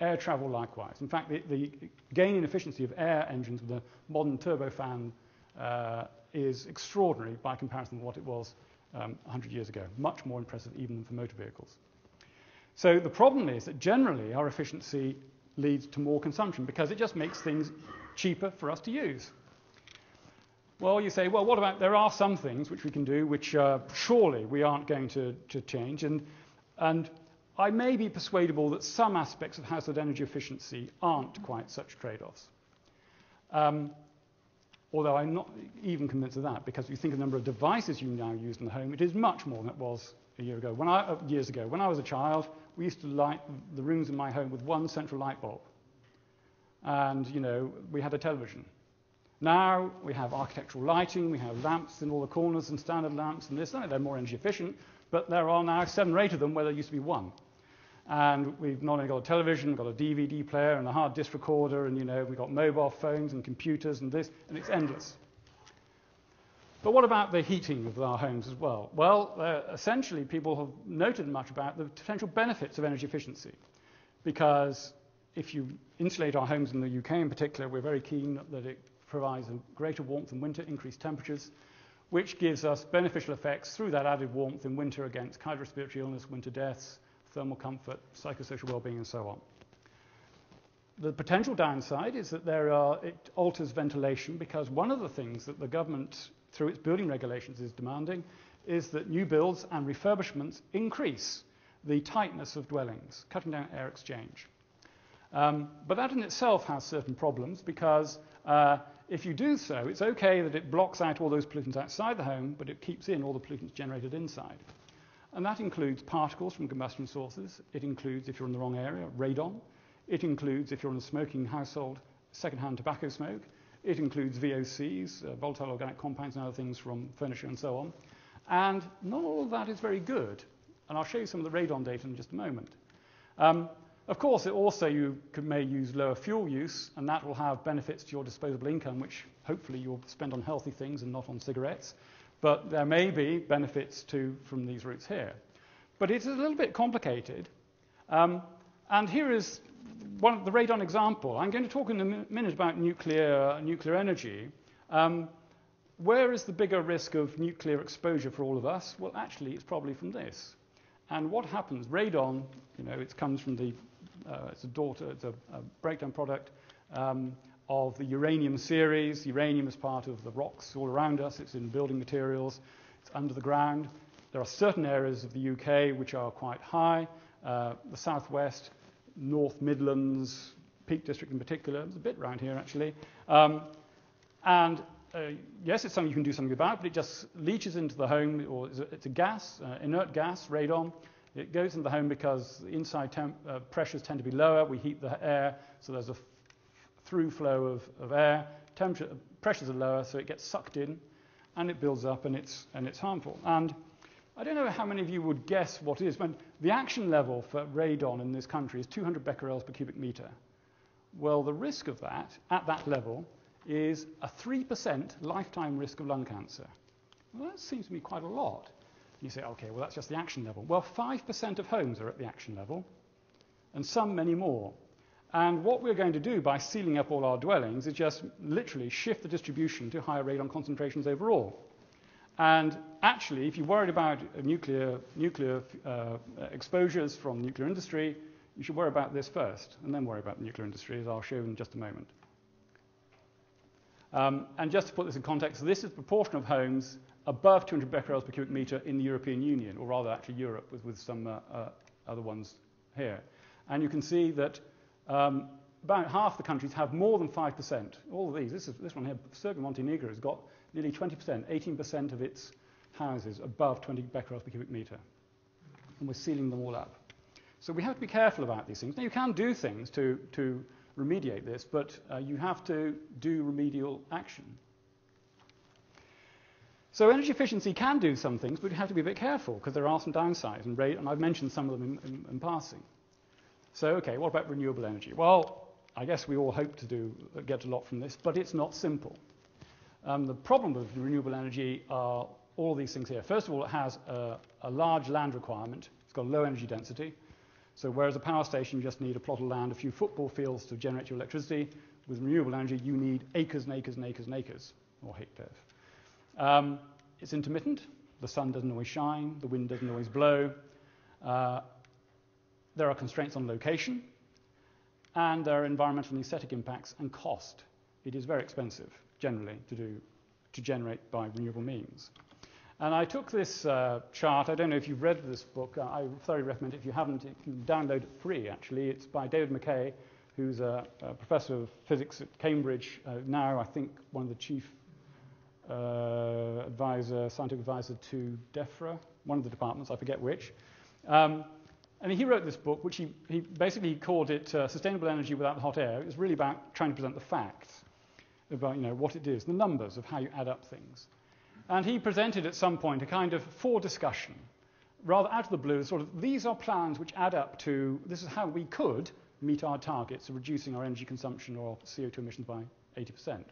Air travel, likewise. In fact, the, the gain in efficiency of air engines with a modern turbofan uh, is extraordinary by comparison to what it was um, 100 years ago. Much more impressive even than for motor vehicles. So the problem is that generally our efficiency leads to more consumption because it just makes things cheaper for us to use. Well, you say, well, what about, there are some things which we can do which uh, surely we aren't going to, to change. And, and I may be persuadable that some aspects of household energy efficiency aren't quite such trade offs. Um, although I'm not even convinced of that, because if you think of the number of devices you now use in the home, it is much more than it was a year ago. When I, uh, years ago, when I was a child, we used to light the rooms in my home with one central light bulb. And, you know, we had a television. Now we have architectural lighting, we have lamps in all the corners and standard lamps and this. They're more energy efficient, but there are now seven or eight of them where there used to be one. And we've not only got a television, we've got a DVD player and a hard disk recorder, and you know, we've got mobile phones and computers and this, and it's endless. But what about the heating of our homes as well? Well, uh, essentially, people have noted much about the potential benefits of energy efficiency. Because if you insulate our homes in the UK in particular, we're very keen that it provides greater warmth in winter, increased temperatures, which gives us beneficial effects through that added warmth in winter against cardiorespiratory illness, winter deaths, thermal comfort, psychosocial well-being, and so on. The potential downside is that there are, it alters ventilation because one of the things that the government, through its building regulations, is demanding is that new builds and refurbishments increase the tightness of dwellings, cutting down air exchange. Um, but that in itself has certain problems because uh, if you do so, it's okay that it blocks out all those pollutants outside the home, but it keeps in all the pollutants generated inside. And that includes particles from combustion sources. It includes, if you're in the wrong area, radon. It includes, if you're in a smoking household, secondhand tobacco smoke. It includes VOCs, uh, volatile organic compounds, and other things from furniture and so on. And not all of that is very good. And I'll show you some of the radon data in just a moment. Um, of course, it also you may use lower fuel use, and that will have benefits to your disposable income, which hopefully you'll spend on healthy things and not on cigarettes. But there may be benefits from these routes here. But it's a little bit complicated. Um, and here is one of the radon example. I'm going to talk in a minute about nuclear, nuclear energy. Um, where is the bigger risk of nuclear exposure for all of us? Well, actually, it's probably from this. And what happens? Radon, you know, it comes from the uh, it's a daughter, it's a, a breakdown product um, of the uranium series. Uranium is part of the rocks all around us. It's in building materials. It's under the ground. There are certain areas of the UK which are quite high. Uh, the southwest, North Midlands, Peak District in particular. There's a bit around here actually. Um, and uh, yes, it's something you can do something about, but it just leaches into the home, or it's a, gas, uh, inert gas, radon, it goes into the home because the inside temp, uh, pressures tend to be lower. We heat the air, so there's a through flow of, of air. Temperature, pressures are lower, so it gets sucked in, and it builds up, and it's, and it's harmful. And I don't know how many of you would guess what it is. When the action level for radon in this country is 200 becquerels per cubic meter. Well, the risk of that at that level is a 3% lifetime risk of lung cancer. Well, that seems to me quite a lot. You say, okay, well, that's just the action level. Well, 5% of homes are at the action level, and some many more. And what we're going to do by sealing up all our dwellings is just literally shift the distribution to higher radon concentrations overall. And actually, if you're worried about nuclear, nuclear uh, exposures from nuclear industry, you should worry about this first, and then worry about the nuclear industry, as I'll show in just a moment. Um, and just to put this in context, this is the proportion of homes above 200 becquerels per cubic meter in the European Union, or rather actually Europe with, with some uh, uh, other ones here. And you can see that um, about half the countries have more than 5%. All of these, this, is, this one here, Serbia Montenegro has got nearly 20%, 18% of its houses above 20 becquerels per cubic meter. And we're sealing them all up. So we have to be careful about these things. Now, you can do things to, to remediate this, but uh, you have to do remedial action. So energy efficiency can do some things, but you have to be a bit careful because there are some downsides, and, and I've mentioned some of them in, in, in, passing. So, okay, what about renewable energy? Well, I guess we all hope to do get a lot from this, but it's not simple. Um, the problem with renewable energy are all these things here. First of all, it has a, a large land requirement. It's got low energy density. So whereas a power station, you just need a plot of land, a few football fields to generate your electricity, with renewable energy, you need acres and acres and acres and acres, or hectares. Um, it's intermittent. The sun doesn't always shine, the wind doesn't always blow. Uh, there are constraints on location, and there are environmental and aesthetic impacts and cost. It is very expensive, generally, to, do, to generate by renewable means. And I took this uh, chart. I don't know if you've read this book. I thoroughly recommend it. If you haven't, you can download it free, actually. It's by David MacKay, who's a, a professor of physics at Cambridge, uh, now, I think, one of the chief uh, advisor, scientific advisor to DEFRA, one of the departments, I forget which. Um, and he wrote this book, which he, he basically called it uh, Sustainable Energy Without the Hot Air. It was really about trying to present the facts about you know, what it is, the numbers of how you add up things. And he presented at some point a kind of for discussion, rather out of the blue, sort of these are plans which add up to this is how we could meet our targets of reducing our energy consumption or CO2 emissions by 80%.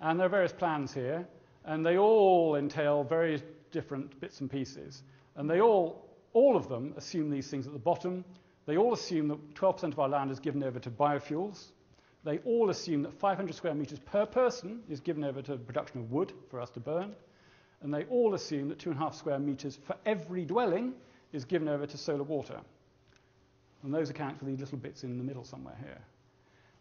And there are various plans here, and they all entail various different bits and pieces. And they all, all of them assume these things at the bottom. They all assume that 12% of our land is given over to biofuels. They all assume that 500 square meters per person is given over to production of wood for us to burn. And they all assume that 2.5 square meters for every dwelling is given over to solar water. And those account for these little bits in the middle somewhere here.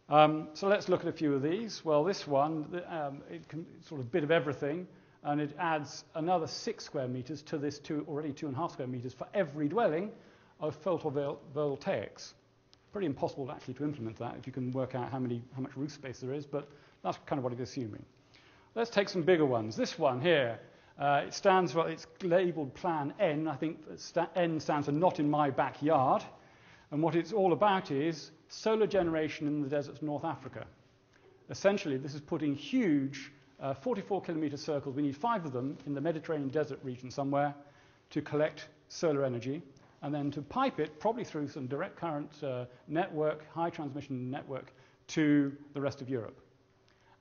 Um, so let's look at a few of these. Well, this one, um, it can, sort of a bit of everything, and it adds another six square meters to this two, already two and a half square meters for every dwelling of photovoltaics. Pretty impossible actually to implement that if you can work out how, many, how much roof space there is, but that's kind of what it's assuming. Let's take some bigger ones. This one here, uh, it stands for, it's labeled Plan N. I think N stands for not in my backyard. And what it's all about is solar generation in the deserts of North Africa. Essentially, this is putting huge uh, 44 kilometer circles, we need five of them in the Mediterranean desert region somewhere to collect solar energy and then to pipe it, probably through some direct current uh, network, high transmission network, to the rest of Europe.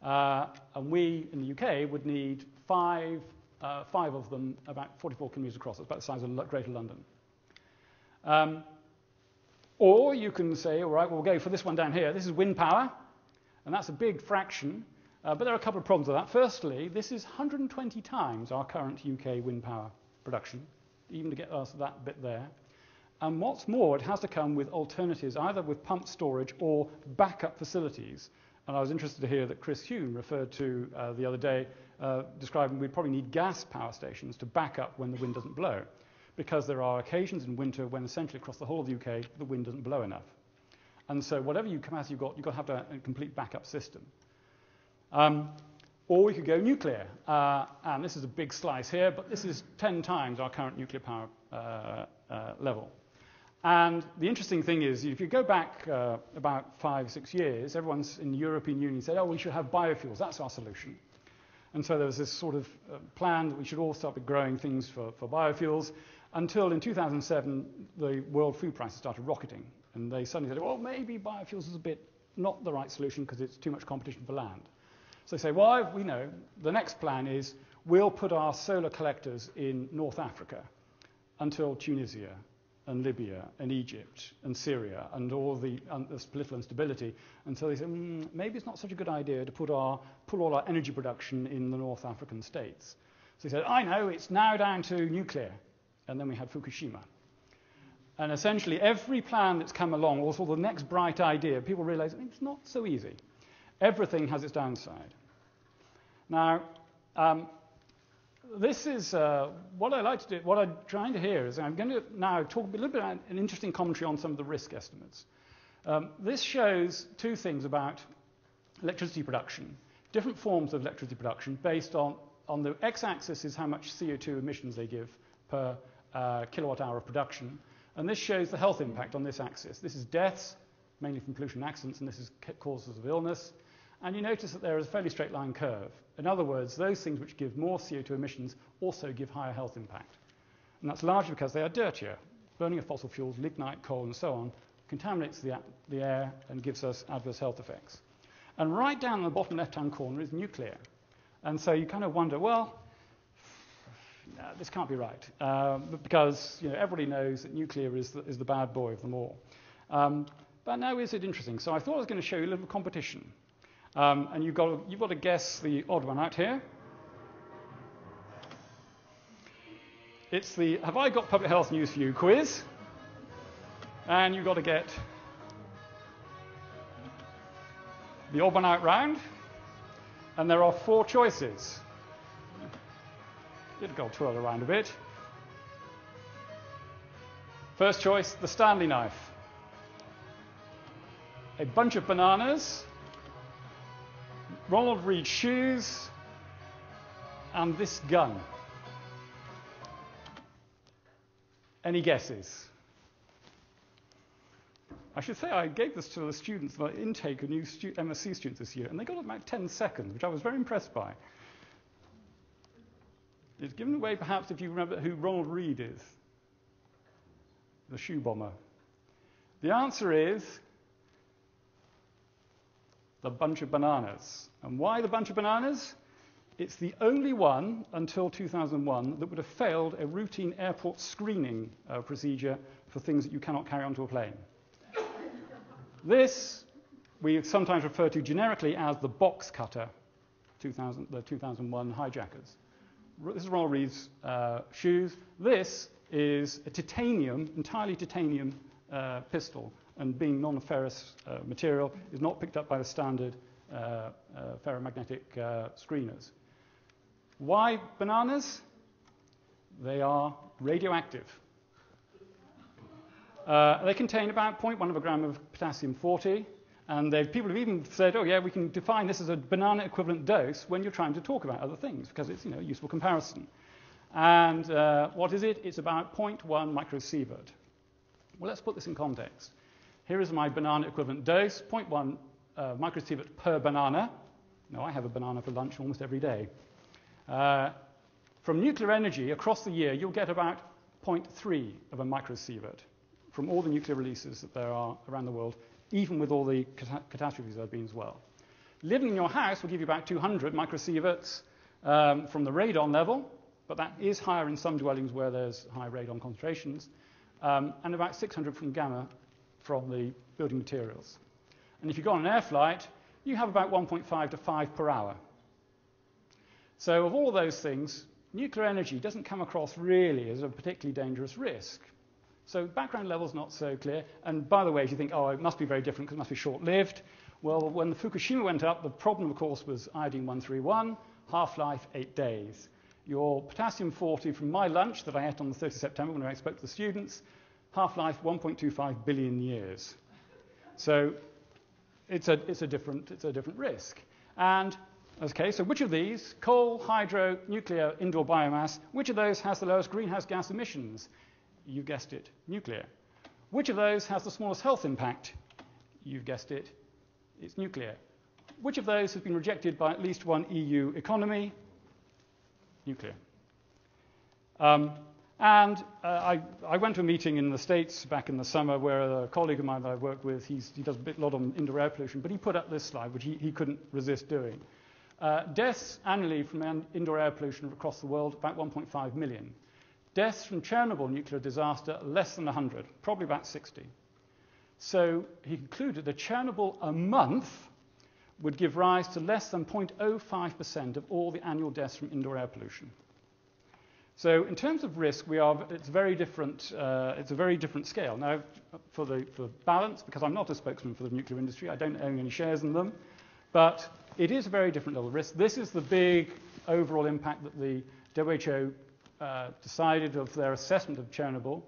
Uh, and we in the UK would need five, uh, five of them about 44 kilometers across. That's about the size of Greater London. Um, or you can say, all right, we'll go for this one down here. This is wind power, and that's a big fraction. Uh, but there are a couple of problems with that. Firstly, this is 120 times our current UK wind power production, even to get us that bit there. And what's more, it has to come with alternatives, either with pump storage or backup facilities. And I was interested to hear that Chris Huhne referred to uh, the other day, uh, describing we'd probably need gas power stations to back up when the wind doesn't blow because there are occasions in winter when essentially across the whole of the UK the wind doesn't blow enough. And so whatever you capacity you've got, you've got to have a, a complete backup system. Um, or we could go nuclear. Uh, and this is a big slice here, but this is 10 times our current nuclear power uh, uh, level. And the interesting thing is, if you go back uh, about five, six years, everyone's in the European Union said, oh, we should have biofuels. That's our solution. And so there was this sort of uh, plan that we should all start growing things for, for biofuels until in 2007, the world food prices started rocketing. And they suddenly said, well, maybe biofuels is a bit not the right solution because it's too much competition for land. So they say, well, we know the next plan is we'll put our solar collectors in North Africa until Tunisia and Libya and Egypt and Syria and all the political instability And so they say mm, maybe it's not such a good idea to put our, pull all our energy production in the North African states. So he said, I know, it's now down to nuclear. And then we had Fukushima. And essentially, every plan that's come along, or the next bright idea, people realize it's not so easy. Everything has its downside. Now, um, this is uh, what I like to do. What I'm trying to hear is I'm going to now talk a little bit about an interesting commentary on some of the risk estimates. Um, this shows two things about electricity production, different forms of electricity production based on, on the x-axis is how much CO2 emissions they give per uh, kilowatt hour of production. And this shows the health impact on this axis. This is deaths, mainly from pollution accidents, and this is causes of illness. And you notice that there is a fairly straight line curve. In other words, those things which give more CO2 emissions also give higher health impact. And that's largely because they are dirtier. Burning of fossil fuels, lignite, coal, and so on, contaminates the, the air and gives us adverse health effects. And right down in the bottom left-hand corner is nuclear. And so you kind of wonder, well, no, this can't be right. Um, because you know, everybody knows that nuclear is the, is the bad boy of them all. Um, but now is it interesting? So I thought I was going to show you a little competition. Um, and you've got, to, you've got to guess the odd one out here. It's the Have I Got Public Health News for You quiz. And you've got to get the odd one out round. And there are four choices. Did go twirl around a bit. First choice, the Stanley knife. A bunch of bananas, Ronald Reid shoes, and this gun. Any guesses? I should say I gave this to the students, the intake of new stu- MSc students this year, and they got it about 10 seconds, which I was very impressed by. It's given away perhaps if you remember who Ronald Reid is, the shoe bomber. The answer is the bunch of bananas. And why the bunch of bananas? It's the only one until 2001 that would have failed a routine airport screening uh, procedure for things that you cannot carry onto a plane. this we sometimes refer to generically as the box cutter, 2000, the 2001 hijackers. This is Ronald Reid's uh, shoes. This is a titanium, entirely titanium uh, pistol and being non-ferrous uh, material is not picked up by the standard uh, uh, ferromagnetic uh, screeners. Why bananas? They are radioactive. Uh, they contain about 0.1 of a gram of potassium 40, and people have even said, oh yeah, we can define this as a banana equivalent dose when you're trying to talk about other things, because it's you know, a useful comparison. And uh, what is it? It's about 0.1 microsievert. Well, let's put this in context. Here is my banana equivalent dose, 0.1 uh, microsievert per banana. Now, I have a banana for lunch almost every day. Uh, from nuclear energy, across the year, you'll get about 0.3 of a microsievert from all the nuclear releases that there are around the world, even with all the cat- catastrophes there have been as well. Living in your house will give you about 200 microsieverts um, from the radon level, but that is higher in some dwellings where there's high radon concentrations, um, and about 600 from gamma from the building materials. And if you go on an air flight, you have about 1.5 to 5 per hour. So, of all those things, nuclear energy doesn't come across really as a particularly dangerous risk. So, background level's not so clear. And by the way, if you think, oh, it must be very different because it must be short lived, well, when the Fukushima went up, the problem, of course, was iodine 131, half life 8 days. Your potassium 40 from my lunch that I ate on the 30th of September when I spoke to the students half-life 1.25 billion years. So it's a, it's a, different, it's a different risk. And, okay, so which of these, coal, hydro, nuclear, indoor biomass, which of those has the lowest greenhouse gas emissions? You guessed it, nuclear. Which of those has the smallest health impact? You've guessed it, it's nuclear. Which of those has been rejected by at least one EU economy? Nuclear. Um, And uh, I, I, went to a meeting in the States back in the summer where a colleague of mine that I work with, he does a bit, lot on indoor air pollution, but he put up this slide, which he, he couldn't resist doing. Uh, deaths annually from indoor air pollution across the world, about 1.5 million. Deaths from Chernobyl nuclear disaster, less than 100, probably about 60. So he concluded that Chernobyl a month would give rise to less than 0.05% of all the annual deaths from indoor air pollution. So in terms of risk, we are, it's, very different, uh, it's a very different scale. Now, for, the, for balance, because I'm not a spokesman for the nuclear industry, I don't own any shares in them, but it is a very different level of risk. This is the big overall impact that the WHO uh, decided of their assessment of Chernobyl.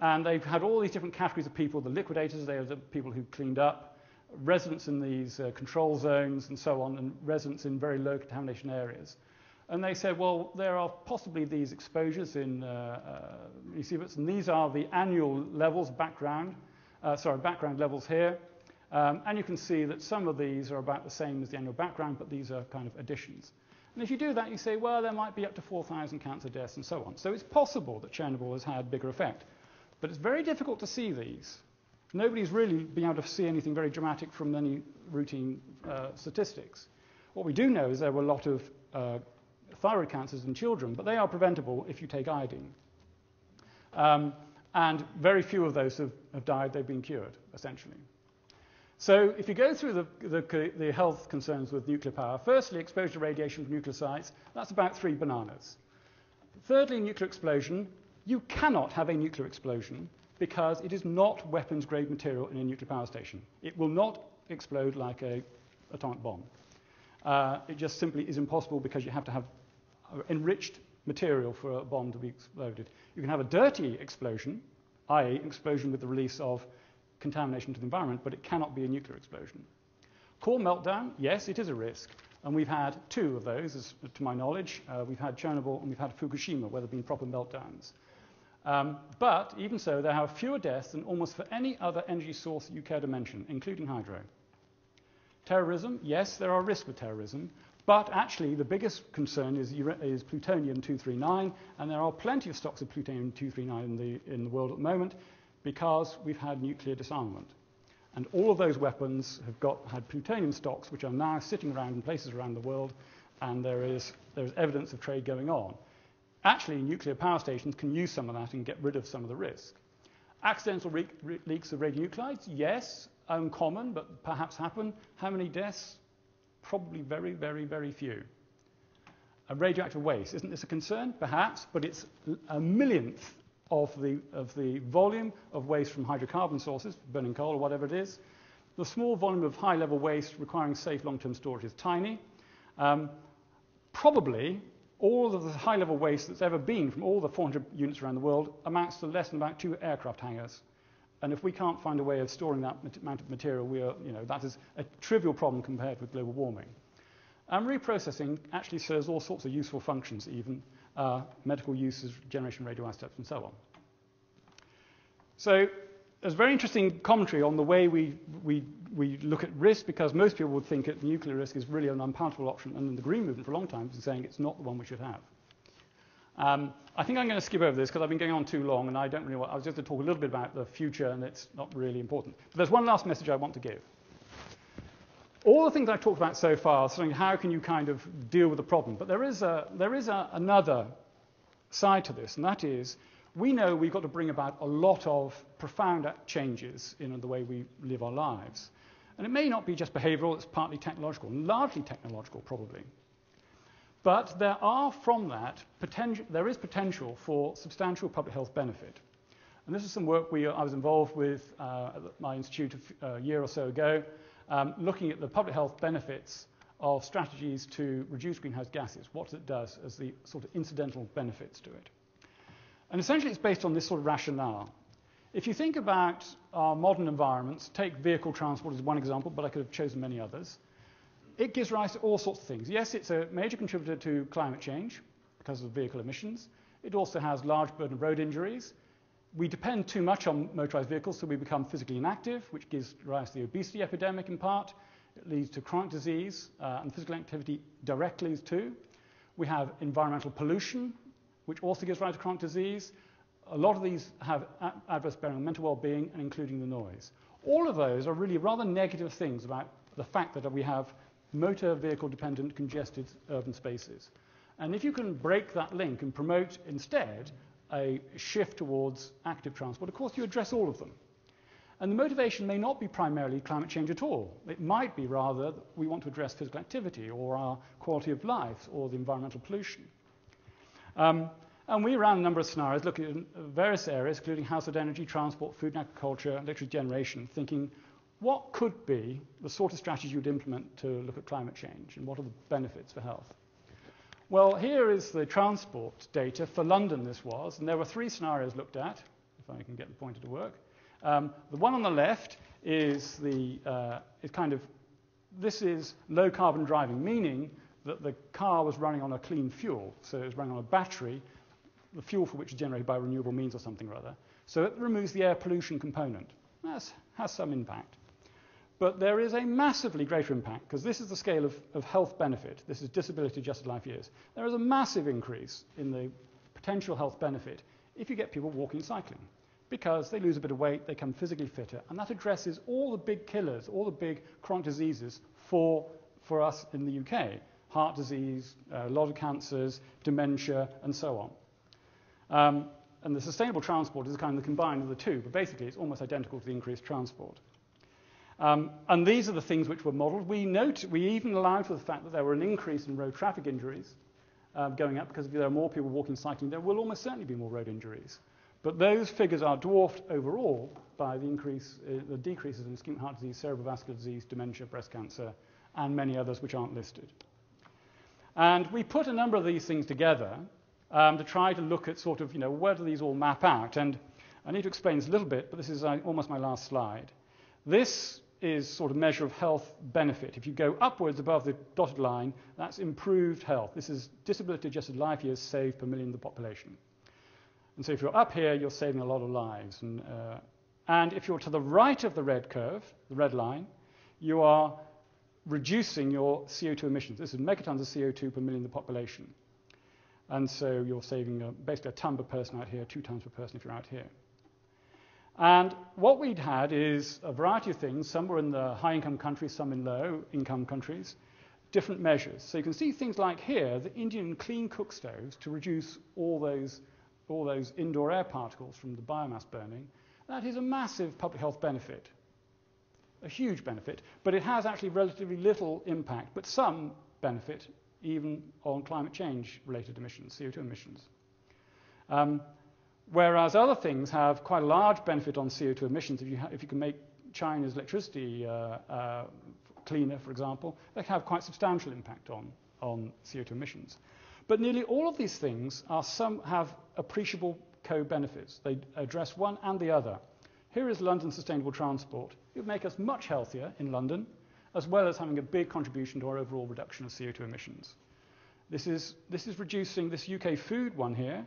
And they've had all these different categories of people, the liquidators, they are the people who cleaned up, residents in these uh, control zones and so on, and residents in very low contamination areas. And they said, well, there are possibly these exposures in uh, uh, and these are the annual levels, background, uh, sorry, background levels here. Um, and you can see that some of these are about the same as the annual background, but these are kind of additions. And if you do that, you say, well, there might be up to 4,000 cancer deaths and so on. So it's possible that Chernobyl has had bigger effect. But it's very difficult to see these. Nobody's really been able to see anything very dramatic from any routine uh, statistics. What we do know is there were a lot of uh, thyroid cancers in children, but they are preventable if you take iodine. Um, and very few of those have, have, died, they've been cured, essentially. So if you go through the, the, the, health concerns with nuclear power, firstly, exposure to radiation from nuclear sites, that's about three bananas. Thirdly, nuclear explosion, you cannot have a nuclear explosion because it is not weapons-grade material in a nuclear power station. It will not explode like an atomic bomb. Uh, it just simply is impossible because you have to have enriched material for a bomb to be exploded. You can have a dirty explosion, i.e., explosion with the release of contamination to the environment, but it cannot be a nuclear explosion. Core meltdown, yes, it is a risk. And we've had two of those, as, to my knowledge. Uh, we've had Chernobyl and we've had Fukushima, where there have been proper meltdowns. Um, but even so, there are fewer deaths than almost for any other energy source you care to mention, including hydro. Terrorism, yes, there are risks with terrorism, but actually, the biggest concern is, is plutonium-239, and there are plenty of stocks of plutonium-239 in the, in the world at the moment because we've had nuclear disarmament. And all of those weapons have got, had plutonium stocks, which are now sitting around in places around the world, and there is, there is evidence of trade going on. Actually, nuclear power stations can use some of that and get rid of some of the risk. Accidental re- re- leaks of radionuclides, yes, uncommon, but perhaps happen. How many deaths? Probably very, very, very few. A radioactive waste, isn't this a concern? Perhaps, but it's a millionth of the, of the volume of waste from hydrocarbon sources, burning coal or whatever it is. The small volume of high level waste requiring safe long term storage is tiny. Um, probably all of the high level waste that's ever been from all the 400 units around the world amounts to less than about two aircraft hangars. And if we can't find a way of storing that amount of material, we are, you know, that is a trivial problem compared with global warming. And reprocessing actually serves all sorts of useful functions, even uh, medical uses, generation radioisotopes, and so on. So there's very interesting commentary on the way we, we, we look at risk, because most people would think that nuclear risk is really an unpalatable option, and the Green Movement for a long time has been saying it's not the one we should have. Um, I think I'm going to skip over this because I've been going on too long and I don't really want, I was just to talk a little bit about the future and it's not really important. But there's one last message I want to give. All the things I've talked about so far, saying how can you kind of deal with the problem, but there is, a, there is a, another side to this, and that is we know we've got to bring about a lot of profound changes in the way we live our lives. And it may not be just behavioral, it's partly technological, largely technological probably. But there are from that, there is potential for substantial public health benefit. And this is some work we, I was involved with uh, at my institute a year or so ago, um, looking at the public health benefits of strategies to reduce greenhouse gases, what it does as the sort of incidental benefits to it. And essentially it's based on this sort of rationale. If you think about our modern environments, take vehicle transport as one example, but I could have chosen many others it gives rise to all sorts of things. Yes, it's a major contributor to climate change because of vehicle emissions. It also has large burden of road injuries. We depend too much on motorized vehicles, so we become physically inactive, which gives rise to the obesity epidemic in part. It leads to chronic disease, uh, and physical activity directly too. We have environmental pollution, which also gives rise to chronic disease. A lot of these have adverse bearing on mental well-being and including the noise. All of those are really rather negative things about the fact that we have motor vehicle dependent congested urban spaces. And if you can break that link and promote instead a shift towards active transport, of course you address all of them. And the motivation may not be primarily climate change at all. It might be rather that we want to address physical activity or our quality of life or the environmental pollution. Um, and we ran a number of scenarios looking at various areas, including household energy, transport, food and agriculture, electric generation, thinking what could be the sort of strategy you'd implement to look at climate change and what are the benefits for health. Well, here is the transport data. For London, this was, and there were three scenarios looked at, if I can get the pointer to work. Um, the one on the left is the uh, is kind of this is low carbon driving, meaning that the car was running on a clean fuel, so it was running on a battery, the fuel for which is generated by renewable means or something or other. So it removes the air pollution component. That has some impact. But there is a massively greater impact, because this is the scale of, of health benefit. This is disability adjusted life years. There is a massive increase in the potential health benefit if you get people walking and cycling, because they lose a bit of weight, they become physically fitter, and that addresses all the big killers, all the big chronic diseases for, for us in the UK heart disease, a lot of cancers, dementia, and so on. Um, and the sustainable transport is kind of the combined of the two, but basically it's almost identical to the increased transport. Um, and these are the things which were modelled. We, note, we even allowed for the fact that there were an increase in road traffic injuries uh, going up because if there are more people walking cycling, there will almost certainly be more road injuries. But those figures are dwarfed overall by the, increase, uh, the decreases in ischemic heart disease, cerebrovascular disease, dementia, breast cancer, and many others which aren't listed. And we put a number of these things together um, to try to look at sort of, you know, where do these all map out? And I need to explain this a little bit, but this is uh, almost my last slide. This is sort of measure of health benefit. If you go upwards above the dotted line, that's improved health. This is disability adjusted life years saved per million of the population. And so if you're up here, you're saving a lot of lives. And, uh, and if you're to the right of the red curve, the red line, you are reducing your CO2 emissions. This is megatons of CO2 per million of the population. And so you're saving a, basically a ton per person out here, two tons per person if you're out here. And what we'd had is a variety of things. Some were in the high income countries, some in low income countries, different measures. So you can see things like here, the Indian clean cook stoves to reduce all those, all those indoor air particles from the biomass burning. That is a massive public health benefit, a huge benefit, but it has actually relatively little impact, but some benefit even on climate change related emissions, CO2 emissions. Um, Whereas other things have quite a large benefit on CO2 emissions. If you, if you can make China's electricity uh, uh, cleaner, for example, they can have quite substantial impact on, on CO2 emissions. But nearly all of these things are some, have appreciable co-benefits. They address one and the other. Here is London Sustainable Transport. It would make us much healthier in London, as well as having a big contribution to our overall reduction of CO2 emissions. This is, this is reducing this UK food one here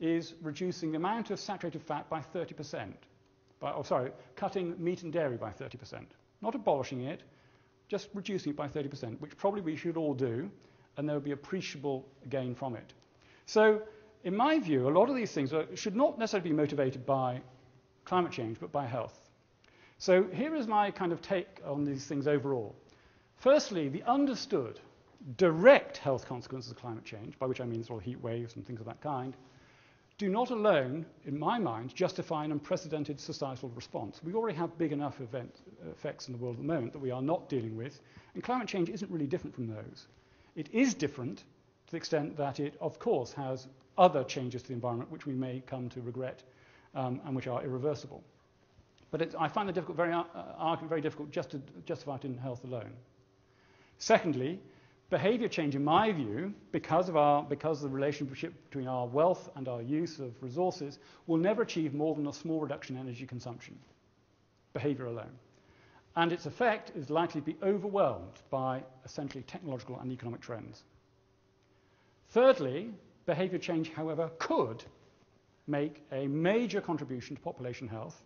is reducing the amount of saturated fat by 30%. By, oh, sorry, cutting meat and dairy by 30%. Not abolishing it, just reducing it by 30%, which probably we should all do, and there will be appreciable gain from it. So, in my view, a lot of these things are, should not necessarily be motivated by climate change, but by health. So, here is my kind of take on these things overall. Firstly, the understood direct health consequences of climate change, by which I mean sort of heat waves and things of that kind, do not alone, in my mind, justify an unprecedented societal response. We already have big enough event, effects in the world at the moment that we are not dealing with, and climate change isn't really different from those. It is different to the extent that it, of course, has other changes to the environment which we may come to regret um, and which are irreversible. But I find the difficult, very, uh, argument very difficult just to justify it in health alone. Secondly, Behavior change, in my view, because of, our, because of the relationship between our wealth and our use of resources, will never achieve more than a small reduction in energy consumption, behavior alone. And its effect is likely to be overwhelmed by essentially technological and economic trends. Thirdly, behavior change, however, could make a major contribution to population health.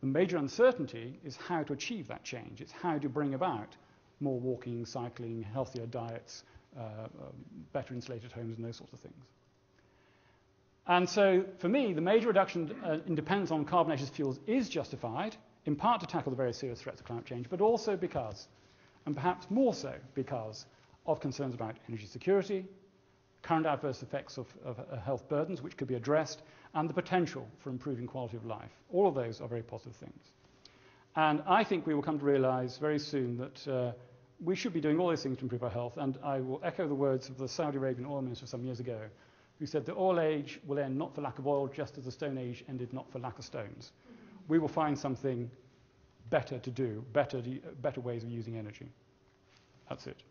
The major uncertainty is how to achieve that change. It's how to bring about more walking, cycling, healthier diets, uh, um, better insulated homes, and those sorts of things. And so, for me, the major reduction uh, in dependence on carbonaceous fuels is justified, in part to tackle the very serious threats of climate change, but also because, and perhaps more so because, of concerns about energy security, current adverse effects of, of uh, health burdens, which could be addressed, and the potential for improving quality of life. All of those are very positive things. And I think we will come to realize very soon that uh, we should be doing all these things to improve our health. And I will echo the words of the Saudi Arabian oil minister some years ago, who said the oil age will end not for lack of oil, just as the Stone Age ended not for lack of stones. We will find something better to do, better, better ways of using energy. That's it.